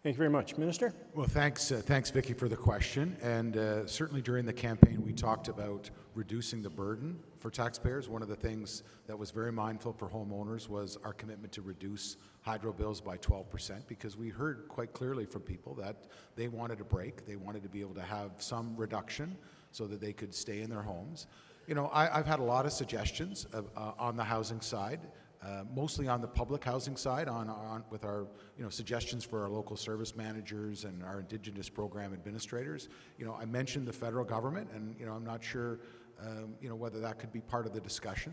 Thank you very much. Minister? Well, thanks, uh, thanks, Vicki, for the question. And uh, certainly during the campaign, we talked about reducing the burden for taxpayers. One of the things that was very mindful for homeowners was our commitment to reduce hydro bills by 12% because we heard quite clearly from people that they wanted a break. They wanted to be able to have some reduction so that they could stay in their homes. You know, I, have had a lot of suggestions of, uh, on the housing side. Uh, mostly on the public housing side, on, on, with our you know suggestions for our local service managers and our Indigenous program administrators. You know, I mentioned the federal government, and you know I'm not sure um, you know whether that could be part of the discussion.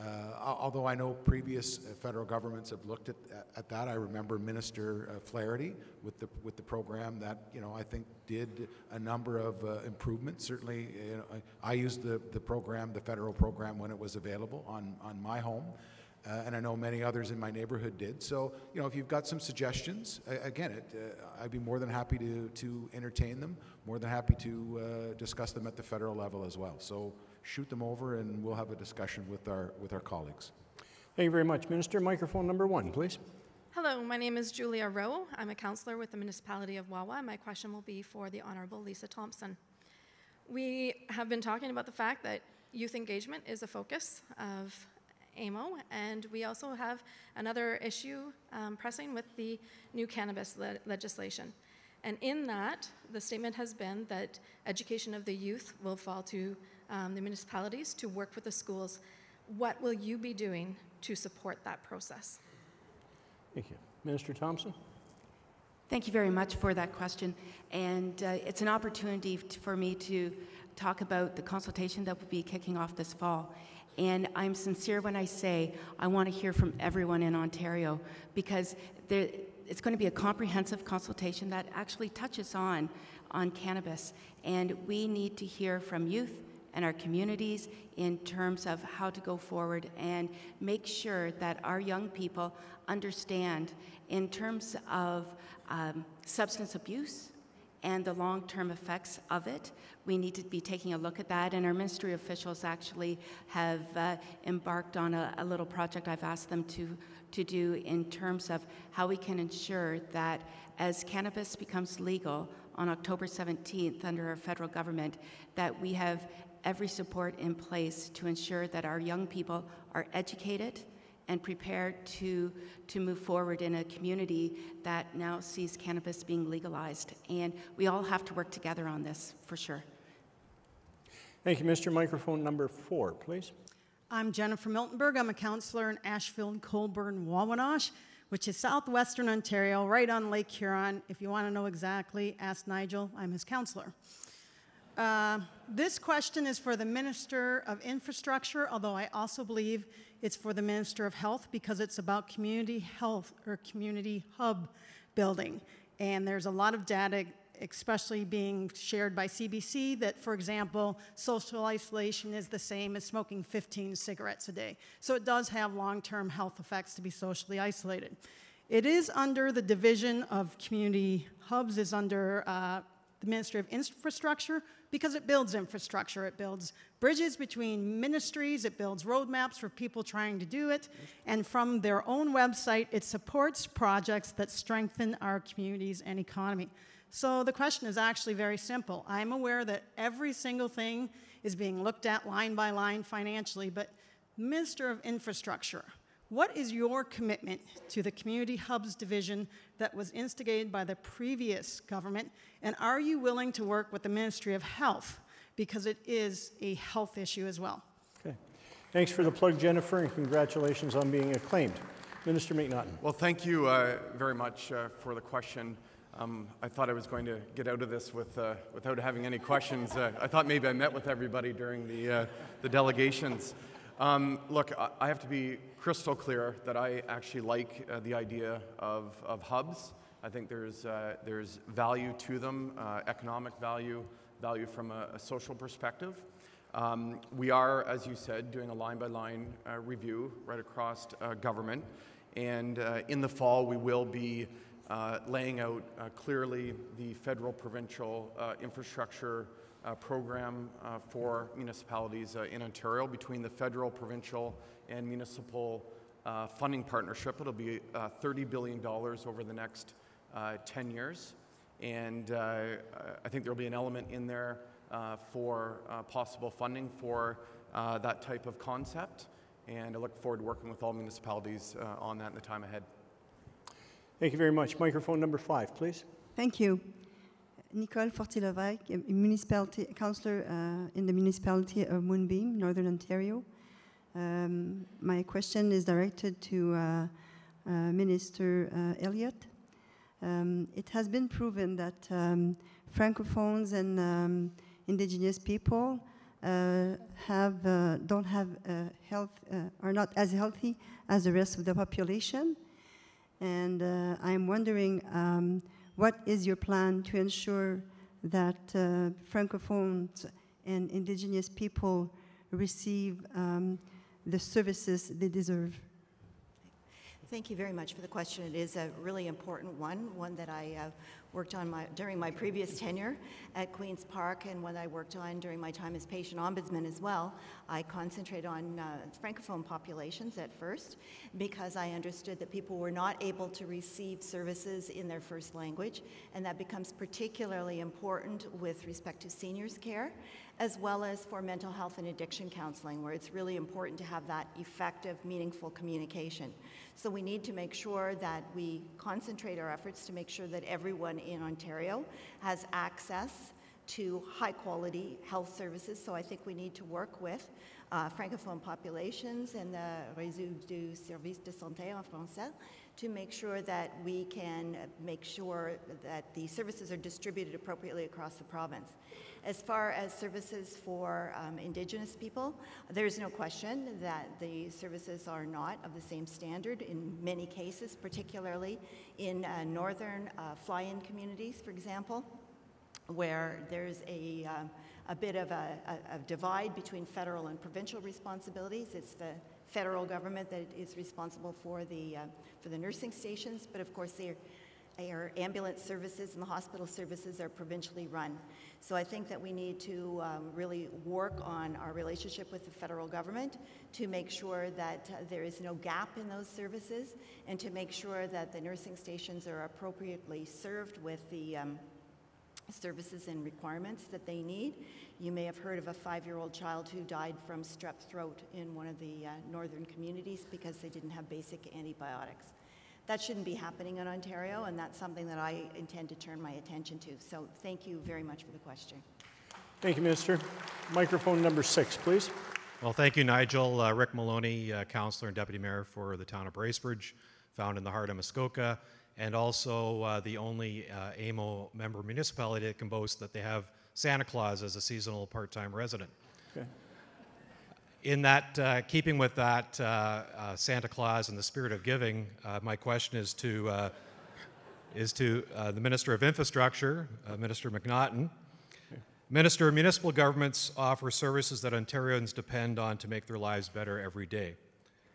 Uh, although I know previous uh, federal governments have looked at, at that, I remember Minister uh, Flaherty with the with the program that you know I think did a number of uh, improvements. Certainly, you know, I, I used the the program, the federal program, when it was available on on my home. Uh, and I know many others in my neighborhood did. So, you know, if you've got some suggestions, again, it, uh, I'd be more than happy to, to entertain them, more than happy to discuss them at the federal level as well. So shoot them over and we'll have a discussion with our, with our colleagues. Thank you very much. Minister, microphone number one, please. Hello, my name is Julia Rowe. I'm a councillor with the municipality of Wawa. My question will be for the Honourable Lisa Thompson. We have been talking about the fact that youth engagement is a focus of AMO, and we also have another issue um, pressing with the new cannabis le legislation. And in that, the statement has been that education of the youth will fall to um, the municipalities to work with the schools. What will you be doing to support that process? Thank you. Minister Thompson? Thank you very much for that question. And uh, it's an opportunity for me to talk about the consultation that will be kicking off this fall. And I'm sincere when I say I want to hear from everyone in Ontario because there, it's going to be a comprehensive consultation that actually touches on, on cannabis. And we need to hear from youth and our communities in terms of how to go forward and make sure that our young people understand in terms of um, substance abuse and the long term effects of it. We need to be taking a look at that, and our ministry officials actually have uh, embarked on a, a, little project I've asked them to, to do in terms of how we can ensure that as cannabis becomes legal on October 17th under our federal government, that we have every support in place to ensure that our young people are educated and prepared to, to move forward in a community that now sees cannabis being legalized. And we all have to work together on this, for sure. Thank you, Mr. Microphone number four, please. I'm Jennifer Miltenberg. I'm a counselor in Ashfield, Colborne, Wawanosh, which is southwestern Ontario, right on Lake Huron. If you want to know exactly, ask Nigel. I'm his counselor. Uh, this question is for the Minister of Infrastructure, although I also believe it's for the Minister of Health because it's about community health or community hub building. And there's a lot of data, especially being shared by CBC, that, for example, social isolation is the same as smoking 15 cigarettes a day. So it does have long term health effects to be socially isolated. It is under the division of community hubs, is under uh, the Ministry of Infrastructure, because it builds infrastructure. It builds bridges between ministries, it builds roadmaps for people trying to do it, and from their own website, it supports projects that strengthen our communities and economy. So the question is actually very simple. I'm aware that every single thing is being looked at line by line financially, but Minister of Infrastructure, what is your commitment to the Community Hubs Division that was instigated by the previous government? And are you willing to work with the Ministry of Health? Because it is a health issue as well. Okay. Thanks for the plug, Jennifer, and congratulations on being acclaimed. Minister McNaughton. Well, thank you uh, very much uh, for the question. Um, I thought I was going to get out of this with, uh, without having any questions. Uh, I thought maybe I met with everybody during the, uh, the delegations. Um, look, I have to be crystal clear that I actually like uh, the idea of, of hubs. I think there's, uh, there's value to them, uh, economic value, value from a, a social perspective. Um, we are, as you said, doing a line-by-line uh, review right across uh, government, and uh, in the fall we will be laying out uh, clearly the federal provincial uh, infrastructure uh, program uh, for municipalities uh, in Ontario between the federal, provincial, and municipal uh, funding partnership. It'll be uh, $30 billion over the next uh, 10 years. And uh, I think there'll be an element in there uh, for uh, possible funding for uh, that type of concept. And I look forward to working with all municipalities uh, on that in the time ahead. Thank you very much. Microphone number five, please. Thank you. Nicole Fortier Levesque, a municipality councillor uh, in the municipality of Moonbeam, Northern Ontario. Um, my question is directed to uh, uh, Minister uh, Elliott. Um, it has been proven that um, francophones and um, indigenous people uh, have uh, don't have health are not as healthy as the rest of the population, and uh, I'm wondering um, what is your plan to ensure that uh, francophones and indigenous people receive um, the services they deserve? Thank you very much for the question. It is a really important one, one that I uh, worked on my, during my previous tenure at Queen's Park and one I worked on during my time as patient ombudsman as well. I concentrated on uh, Francophone populations at first because I understood that people were not able to receive services in their first language, and that becomes particularly important with respect to seniors care as well as for mental health and addiction counseling, where it's really important to have that effective, meaningful communication. So we need to make sure that we concentrate our efforts to make sure that everyone in Ontario has access to high quality health services. So I think we need to work with uh, francophone populations and the Réseau du Service de Santé en français to make sure that we can make sure that the services are distributed appropriately across the province. As far as services for um, Indigenous people, there's no question that the services are not of the same standard in many cases, particularly in uh, northern uh, fly-in communities, for example, where there's a, um, a bit of a, a, a divide between federal and provincial responsibilities. It's the federal government that is responsible for the, uh, for the nursing stations, but of course they're our ambulance services and the hospital services are provincially run. So I think that we need to um, really work on our relationship with the federal government to make sure that uh, there is no gap in those services and to make sure that the nursing stations are appropriately served with the um, services and requirements that they need. You may have heard of a five-year-old child who died from strep throat in one of the uh, northern communities because they didn't have basic antibiotics. That shouldn't be happening in Ontario, and that's something that I intend to turn my attention to. So thank you very much for the question. Thank you, Minister. Microphone number six, please. Well, thank you, Nigel. Uh, Rick Maloney, uh, Councillor and Deputy Mayor for the town of Bracebridge, found in the heart of Muskoka, and also uh, the only uh, AMO member municipality that can boast that they have Santa Claus as a seasonal part-time resident. Okay. In that, uh, keeping with that, uh, uh, Santa Claus and the spirit of giving, uh, my question is to uh, is to the Minister of Infrastructure, Minister McNaughton. Minister, municipal governments offer services that Ontarians depend on to make their lives better every day.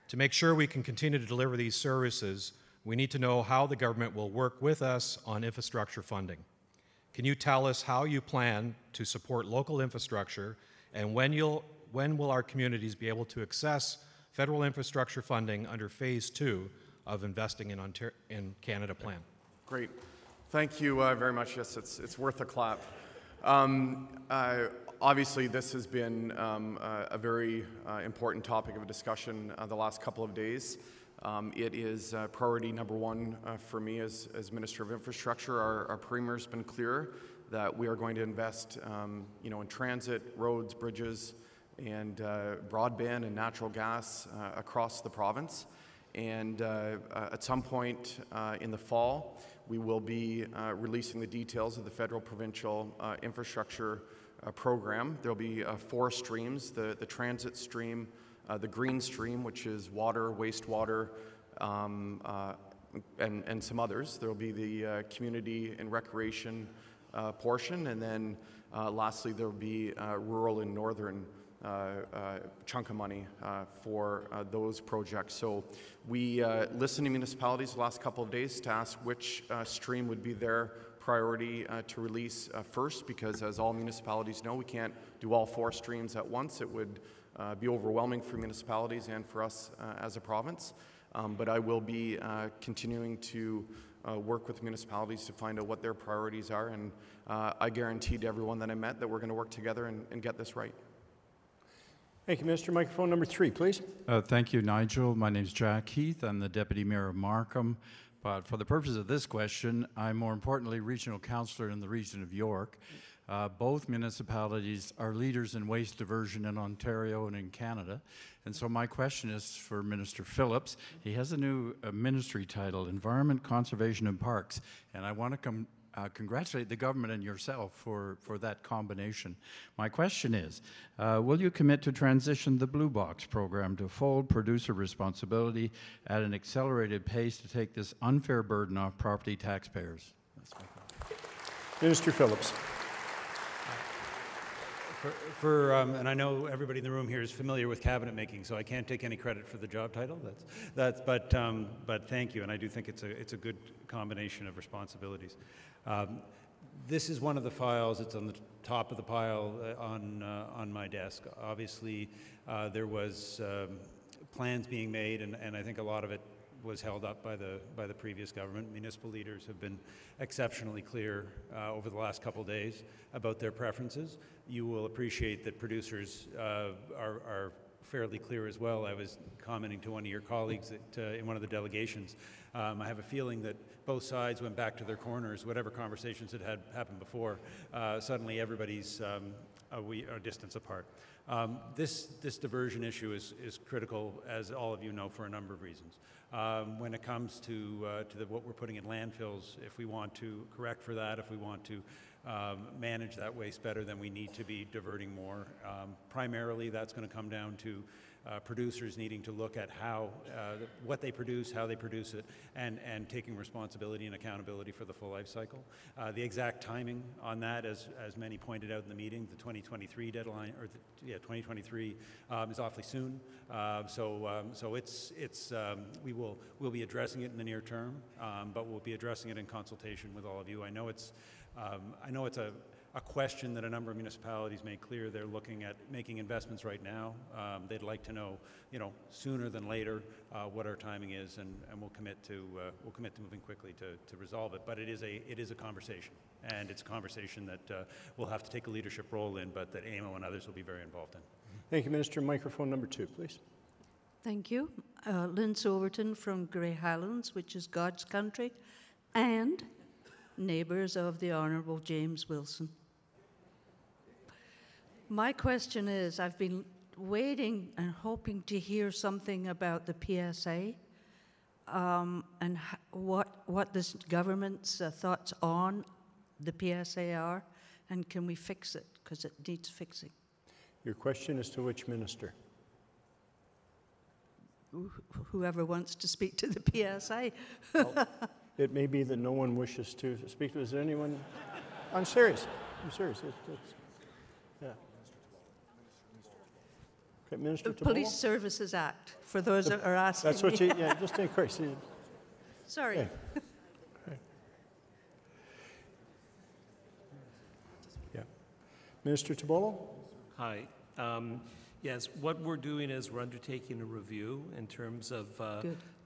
To make sure we can continue to deliver these services, we need to know how the government will work with us on infrastructure funding. Can you tell us how you plan to support local infrastructure and when you'll when will our communities be able to access federal infrastructure funding under phase two of investing in, in Canada Plan? Great. Thank you uh, very much. Yes, it's, it's worth a clap. Um, uh, obviously, this has been um, a, a, very uh, important topic of discussion uh, the last couple of days. Um, it is uh, priority number one uh, for me as, as Minister of Infrastructure. Our, our Premier has been clear that we are going to invest um, you know, in transit, roads, bridges, and uh, broadband and natural gas uh, across the province. And uh, uh at some point uh, in the fall, we will be uh, releasing the details of the federal provincial infrastructure program. There'll be four streams the, the transit stream, the green stream, which is water, wastewater, um, and, and some others. There'll be the community and recreation portion, and then lastly, there'll be rural and northern uh, uh, chunk of money uh, for uh, those projects. So we uh, listened to municipalities the last couple of days to ask which uh, stream would be their priority uh, to release uh, first because as all municipalities know, we can't do all four streams at once. It would uh, be overwhelming for municipalities and for us uh, as a province. Um, but I will be uh, continuing to uh, work with municipalities to find out what their priorities are. And uh, I guaranteed everyone that I met that we're going to work together and, and get this right. Thank you, Mr. Microphone number three, please. Uh, thank you, Nigel. My name is Jack Heath. I'm the Deputy Mayor of Markham. But for the purpose of this question, I'm more importantly Regional Councillor in the region of York. Uh, both municipalities are leaders in waste diversion in Ontario and in Canada. And so my question is for Minister Phillips. He has a new uh, ministry title, Environment, Conservation and Parks. And I want to come uh, congratulate the government and yourself for, for that combination. My question is, uh, will you commit to transition the Blue Box program to full producer responsibility at an accelerated pace to take this unfair burden off property taxpayers? Minister Phillips. For, for um, and I know everybody in the room here is familiar with cabinet making, so I can't take any credit for the job title. That's, that's, but, um, but thank you, and I do think it's a, it's a good combination of responsibilities. Um, this is one of the files. It's on the top of the pile uh, on uh, on my desk. Obviously, uh, there was um, plans being made, and, and I think a lot of it was held up by the by the previous government. Municipal leaders have been exceptionally clear uh, over the last couple days about their preferences. You will appreciate that producers uh, are, are fairly clear as well. I was commenting to one of your colleagues that, uh, in one of the delegations. Um, I have a feeling that both sides went back to their corners, whatever conversations had, had happened before. Uh, suddenly, everybody's um, a, we, a distance apart. Um, this, this diversion issue is, is critical, as all of you know, for a number of reasons. Um, when it comes to, uh, to the, what we're putting in landfills, if we want to correct for that, if we want to um, manage that waste better, then we need to be diverting more. Um, primarily, that's going to come down to uh, producers needing to look at how, uh, what they produce, how they produce it, and, and taking responsibility and accountability for the full life cycle. Uh, the exact timing on that, as, as many pointed out in the meeting, the 2023 deadline, or the, yeah, 2023 um, is awfully soon. Uh, so, um, so it's, it's, um, we will we'll be addressing it in the near term, um, but we'll be addressing it in consultation with all of you. I know it's, um, I know it's a, a question that a number of municipalities made clear they're looking at making investments right now. Um, they'd like to know, you know, sooner than later uh, what our timing is, and, and we'll commit to uh, we'll commit to moving quickly to, to resolve it. But it is a it is a conversation, and it's a conversation that uh, we'll have to take a leadership role in, but that AMO and others will be very involved in. Thank you, Minister. Microphone number two, please. Thank you. Uh, Lynn Overton from Grey Highlands, which is God's country, and neighbours of the Honourable James Wilson. My question is I've been waiting and hoping to hear something about the PSA um, and what, what this government's uh, thoughts on the PSA are, and can we fix it? Because it needs fixing. Your question is to which minister? Whoever wants to speak to the PSA. It may be that no one wishes to speak to. Is there anyone? I'm serious. I'm serious. It, it's, yeah. Okay, Minister The Tibollo? Police Services Act, for those that are asking. That's what you, yeah, just increase it. Sorry. Okay. Okay. Yeah. Minister Tibollo? Hi. Um, Yes, what we're doing is we're undertaking a review in terms of uh,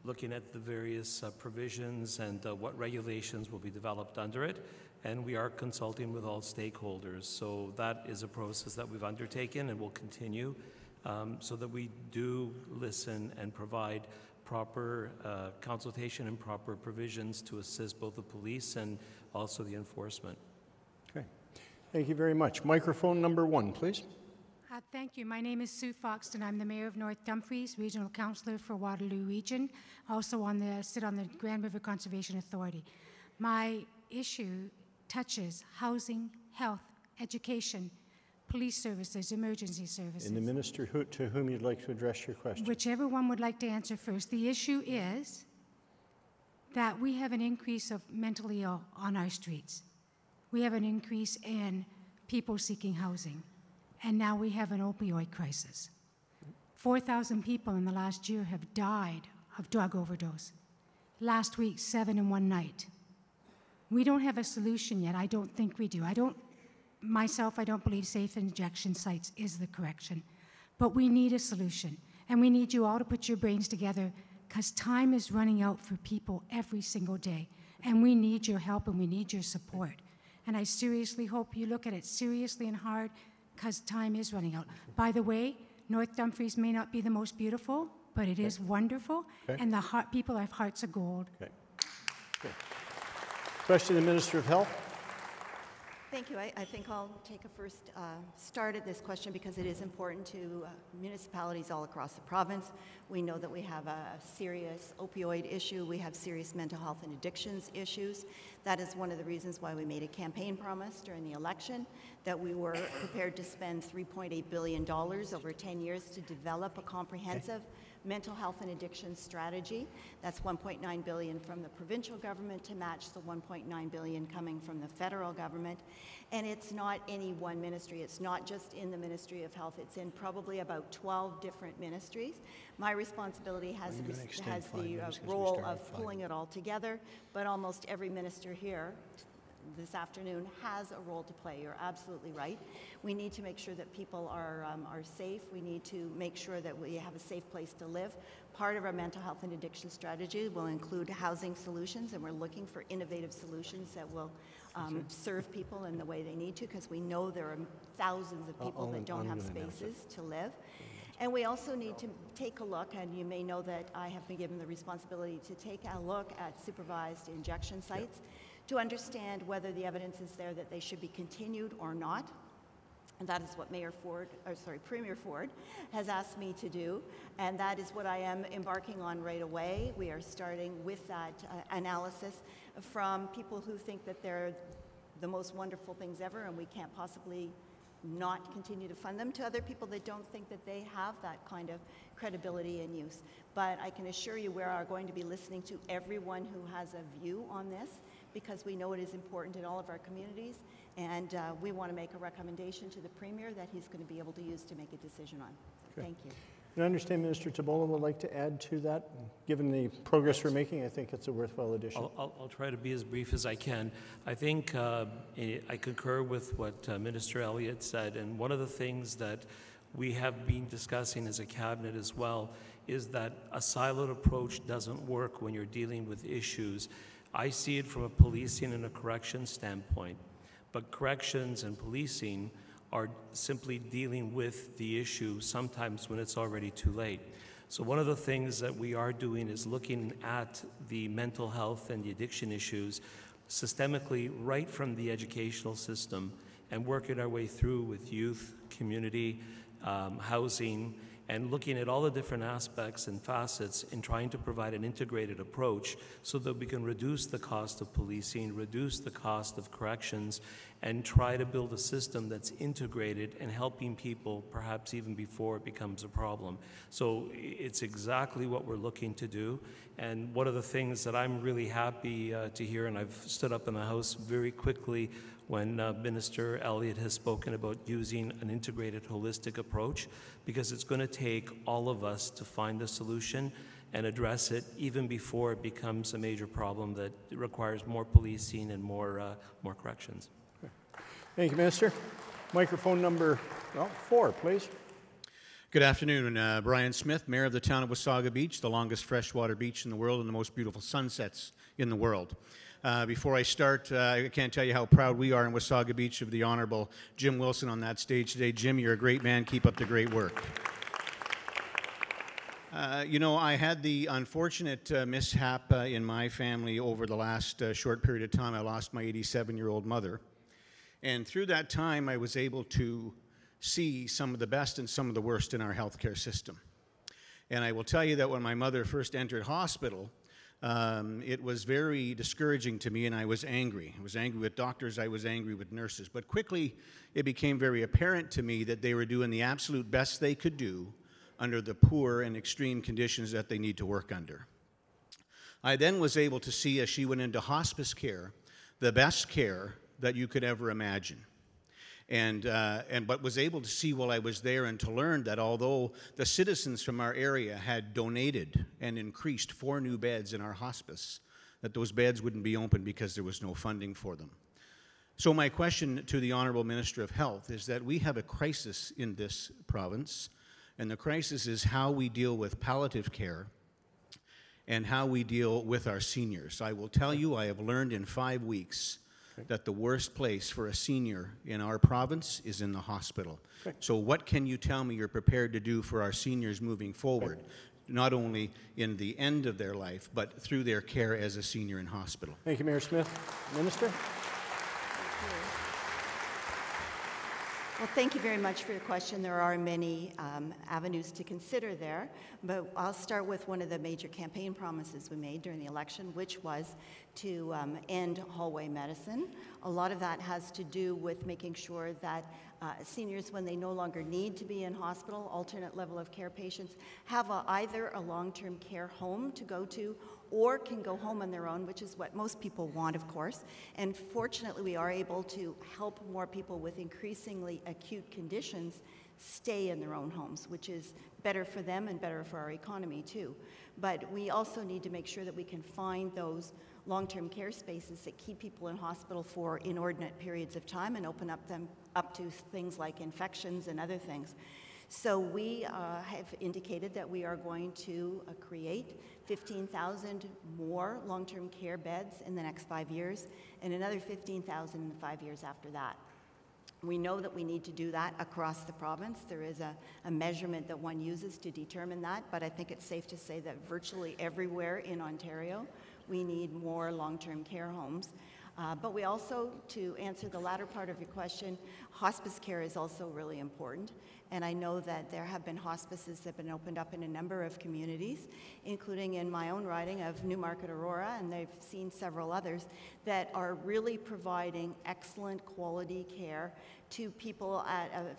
looking at the various uh, provisions and uh, what regulations will be developed under it, and we are consulting with all stakeholders. So that is a process that we've undertaken and will continue, um, so that we do listen and provide proper uh, consultation and proper provisions to assist both the police and also the enforcement. Okay. Thank you very much. Microphone number one, please. Uh, Thank you. My name is Sue Foxton. I'm the mayor of North Dumfries, regional councillor for Waterloo Region. Also on the sit on the Grand River Conservation Authority. My issue touches housing, health, education, police services, emergency services. And the minister who, to whom you'd like to address your question. Whichever one would like to answer first. The issue is that we have an increase of mentally ill on our streets. We have an increase in people seeking housing. and now we have an opioid crisis. 4,000 people in the last year have died of drug overdose. Last week, seven in one night. We don't have a solution yet. I don't think we do. I don't, myself, I don't believe safe injection sites is the correction. But we need a solution. And we need you all to put your brains together because time is running out for people every single day. And we need your help and we need your support. And I seriously hope you look at it seriously and hard because time is running out. By the way, North Dumfries may not be the most beautiful, but it is wonderful. Okay. And the heart, people have hearts of gold. Okay. Okay. Question to the Minister of Health. Thank you. I, I think I'll take a first uh, start at this question because it is important to uh, municipalities all across the province. We know that we have a serious opioid issue. We have serious mental health and addictions issues. That is one of the reasons why we made a campaign promise during the election that we were prepared to spend $3.8 billion over 10 years to develop a comprehensive mental health and addiction strategy. That's 1.9 billion from the provincial government to match the 1.9 billion coming from the federal government. And it's not any one ministry. It's not just in the Ministry of Health. It's in probably about 12 different ministries. My responsibility has, Well, you're gonna res- extend has the uh, minutes 'cause we role of pulling it all together, but almost every minister here this afternoon has a role to play. You're absolutely right. We need to make sure that people are, um, are safe. We need to make sure that we have a safe place to live. Part of our mental health and addiction strategy will include housing solutions, and we're looking for innovative solutions that will um, serve people in the way they need to, because we know there are thousands of people I'll- that don't have gonna announce it. spaces to live. And we also need to take a look, and you may know that I have been given the responsibility to take a look at supervised injection sites to understand whether the evidence is there that they should be continued or not. And that is what Mayor Ford, or sorry, Premier Ford has asked me to do. And that is what I am embarking on right away. We are starting with that uh, analysis from people who think that they're the most wonderful things ever and we can't possibly not continue to fund them to other people that don't think that they have that kind of credibility and use. But I can assure you we are going to be listening to everyone who has a view on this because we know it is important in all of our communities and uh, we want to make a recommendation to the Premier that he's going to be able to use to make a decision on. So Okay. Thank you. And I understand Minister Tibollo would like to add to that. Given the progress we're making, I think it's a worthwhile addition. I'll, I'll, I'll try to be as brief as I can. I think uh, I concur with what uh, Minister Elliott said, and one of the things that we have been discussing as a cabinet as well is that a siloed approach doesn't work when you're dealing with issues. I see it from a policing and a correction standpoint, but corrections and policing are simply dealing with the issue sometimes when it's already too late. So one of the things that we are doing is looking at the mental health and the addiction issues systemically right from the educational system and working our way through with youth, community, um, housing, and looking at all the different aspects and facets in trying to provide an integrated approach so that we can reduce the cost of policing, reduce the cost of corrections, and try to build a system that's integrated and helping people perhaps even before it becomes a problem. So it's exactly what we're looking to do. And one of the things that I'm really happy uh, to hear, and I've stood up in the House very quickly when uh, Minister Elliott has spoken about using an integrated, holistic approach, because it's going to take all of us to find a solution and address it even before it becomes a major problem that requires more policing and more, uh, more corrections. Thank you, Minister. Microphone number, well, four, please. Good afternoon. Uh, Brian Smith, Mayor of the town of Wasaga Beach, the longest freshwater beach in the world and the most beautiful sunsets in the world. Uh, before I start, uh, I can't tell you how proud we are in Wasaga Beach of the Honorable Jim Wilson on that stage today. Jim, you're a great man. Keep up the great work. Uh, you know, I had the unfortunate uh, mishap uh, in my family over the last uh, short period of time. I lost my 87 year old mother. And through that time, I was able to see some of the best and some of the worst in our healthcare system. And I will tell you that when my mother first entered hospital, um, it was very discouraging to me, and I was angry. I was angry with doctors, I was angry with nurses. But quickly, it became very apparent to me that they were doing the absolute best they could do under the poor and extreme conditions that they need to work under. I then was able to see as she went into hospice care the best care that you could ever imagine. And, uh, and but was able to see while I was there and to learn that although the citizens from our area had donated and increased four new beds in our hospice, that those beds wouldn't be open because there was no funding for them. So my question to the Honorable Minister of Health is that we have a crisis in this province, and the crisis is how we deal with palliative care and how we deal with our seniors. I will tell you, I have learned in five weeks that the worst place for a senior in our province is in the hospital. So, what can you tell me you're prepared to do for our seniors moving forward, not only in the end of their life, but through their care as a senior in hospital? Thank you, Mayor Smith. Minister? Well, thank you very much for your question. There are many um, avenues to consider there, but I'll start with one of the major campaign promises we made during the election, which was to um, end hallway medicine. A lot of that has to do with making sure that uh, seniors, when they no longer need to be in hospital, alternate level of care patients, have a, either a long-term care home to go to or can go home on their own, which is what most people want, of course. And fortunately, we are able to help more people with increasingly acute conditions stay in their own homes, which is better for them and better for our economy, too. But we also need to make sure that we can find those long-term care spaces that keep people in hospital for inordinate periods of time and open up them up to things like infections and other things. So we uh, have indicated that we are going to uh, create 15,000 more long-term care beds in the next five years and another 15,000 in the five years after that. We know that we need to do that across the province. There is a, a, measurement that one uses to determine that, but I think it's safe to say that virtually everywhere in Ontario, we need more long-term care homes. Uh, but we also, to answer the latter part of your question, hospice care is also really important. And I know that there have been hospices that have been opened up in a number of communities, including in my own riding of Newmarket Aurora, and they've seen several others that are really providing excellent quality care to people at a,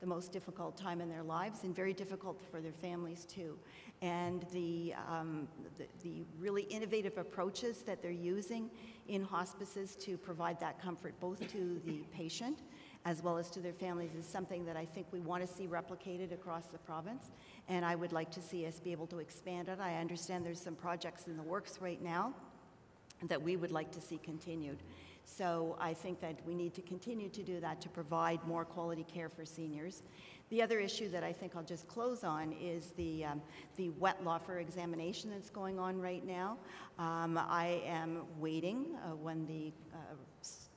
the most difficult time in their lives and very difficult for their families too. And the, um, the, the really innovative approaches that they're using in hospices to provide that comfort both to the patient as well as to their families is something that I think we want to see replicated across the province. And I would like to see us be able to expand it. I understand there's some projects in the works right now that we would like to see continued. So I think that we need to continue to do that to provide more quality care for seniors. The other issue that I think I'll just close on is the, um, the Wettlaufer examination that's going on right now. Um, I am waiting uh, when the, uh,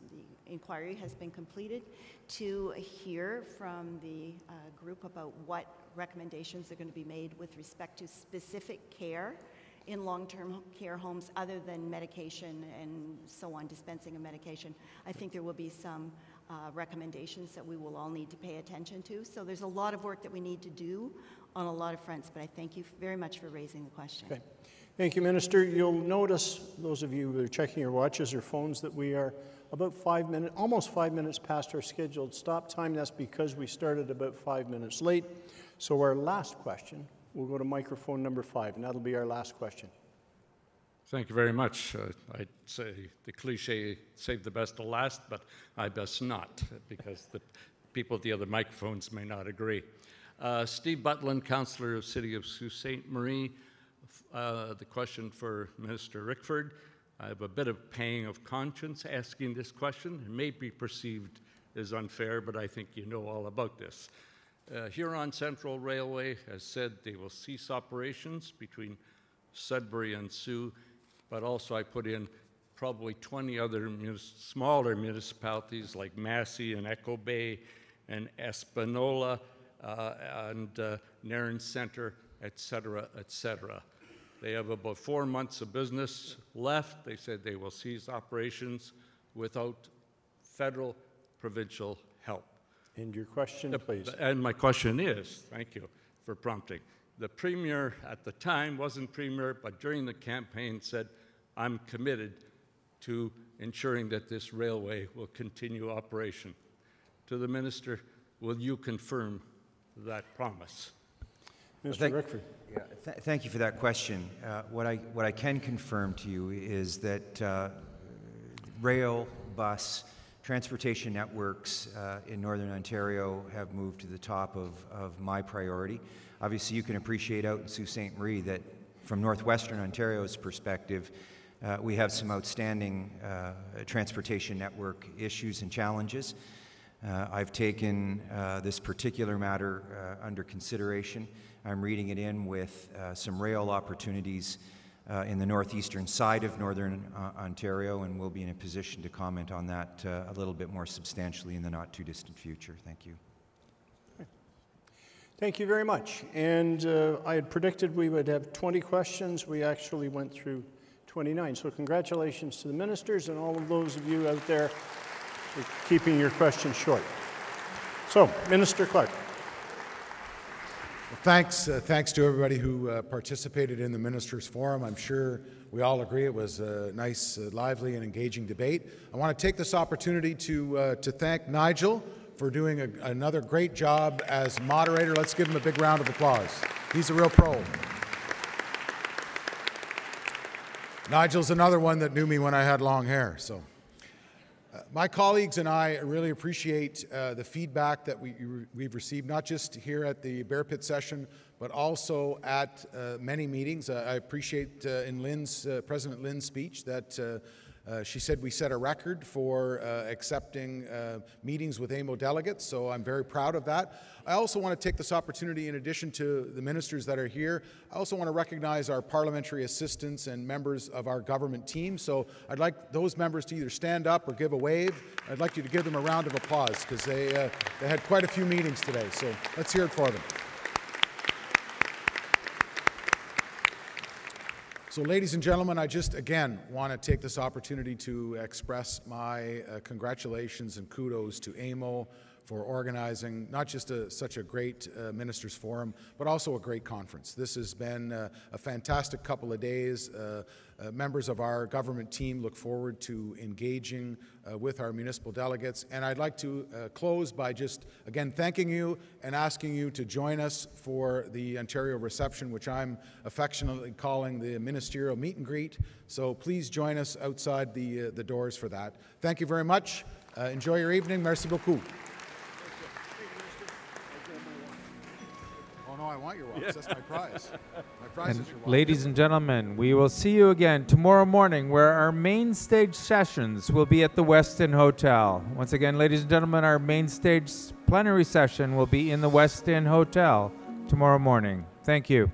the inquiry has been completed to hear from the uh, group about what recommendations are going to be made with respect to specific care in long-term care homes other than medication and so on, dispensing of medication. I think there will be some uh, recommendations that we will all need to pay attention to. So there's a lot of work that we need to do on a lot of fronts, but I thank you very much for raising the question. Okay. Thank you, Minister. You'll notice, those of you who are checking your watches or phones, that we are about five minutes, almost five minutes past our scheduled stop time. That's because we started about five minutes late. So our last question, we'll go to microphone number five, and that'll be our last question. Thank you very much. Uh, I'd say the cliche, save the best to last, but I best not, because the people at the other microphones may not agree. Uh, Steve Butland, Councillor of City of Sault Ste. Marie. Uh, the question for Minister Rickford. I have a bit of pang of conscience asking this question. It may be perceived as unfair, but I think you know all about this. Uh, Huron Central Railway has said they will cease operations between Sudbury and Soo, but also I put in probably 20 other munis smaller municipalities like Massey and Echo Bay and Espanola uh, and uh, Nairn Center, et cetera, et cetera. They have about four months of business left. They said they will cease operations without federal, provincial help. And your question, the, please. And my question is, thank you for prompting. The premier at the time wasn't premier, but during the campaign said, I'm committed to ensuring that this railway will continue operation. To the minister, will you confirm that promise? Mr. Thank, Rickford. Yeah, th thank you for that question. Uh, what, I, what I can confirm to you is that uh, rail, bus, transportation networks uh, in Northern Ontario have moved to the top of, of my priority. Obviously, you can appreciate out in Sault Ste. Marie that from Northwestern Ontario's perspective, uh, we have some outstanding uh, transportation network issues and challenges. Uh, I've taken uh, this particular matter uh, under consideration. I'm reading it in with uh, some rail opportunities in the northeastern side of Northern Ontario, and we'll be in a position to comment on that a little bit more substantially in the not too distant future. Thank you. Thank you very much. And I had predicted we would have 20 questions. We actually went through 29. So congratulations to the ministers and all of those of you out there for keeping your questions short. So, Minister Clark. Well, thanks, uh, thanks to everybody who uh, participated in the Ministers' Forum. I'm sure we all agree it was a nice, uh, lively, and engaging debate. I want to take this opportunity to, uh, to thank Nigel for doing a, another great job as moderator. Let's give him a big round of applause. He's a real pro. Nigel's another one that knew me when I had long hair, so. Uh, my colleagues and I really appreciate uh, the feedback that we, we've received, not just here at the Bear Pit session, but also at uh, many meetings. Uh, I appreciate uh, in Lynn's, uh, President Lynn's speech that uh, she said we set a record for uh, accepting uh, meetings with AMO delegates, so I'm very proud of that. I also want to take this opportunity, in addition to the ministers that are here, I also want to recognize our parliamentary assistants and members of our government team. So I'd like those members to either stand up or give a wave. I'd like you to give them a round of applause because they, uh, they had quite a few meetings today. So let's hear it for them. So, ladies and gentlemen, I just again want to take this opportunity to express my uh, congratulations and kudos to AMO for organizing not just a, such a great uh, ministers forum, but also a great conference. This has been uh, a fantastic couple of days. Uh, uh, members of our government team look forward to engaging uh, with our municipal delegates. And I'd like to uh, close by just, again, thanking you and asking you to join us for the Ontario reception, which I'm affectionately calling the ministerial meet and greet. So please join us outside the, the doors for that. Thank you very much. Uh, enjoy your evening. Merci beaucoup. I want your watch. That's my prize. My prize And is your watch. ladies and gentlemen, we will see you again tomorrow morning where our main stage sessions will be at the Westin Hotel. Once again, ladies and gentlemen, our main stage plenary session will be in the Westin Hotel tomorrow morning. Thank you.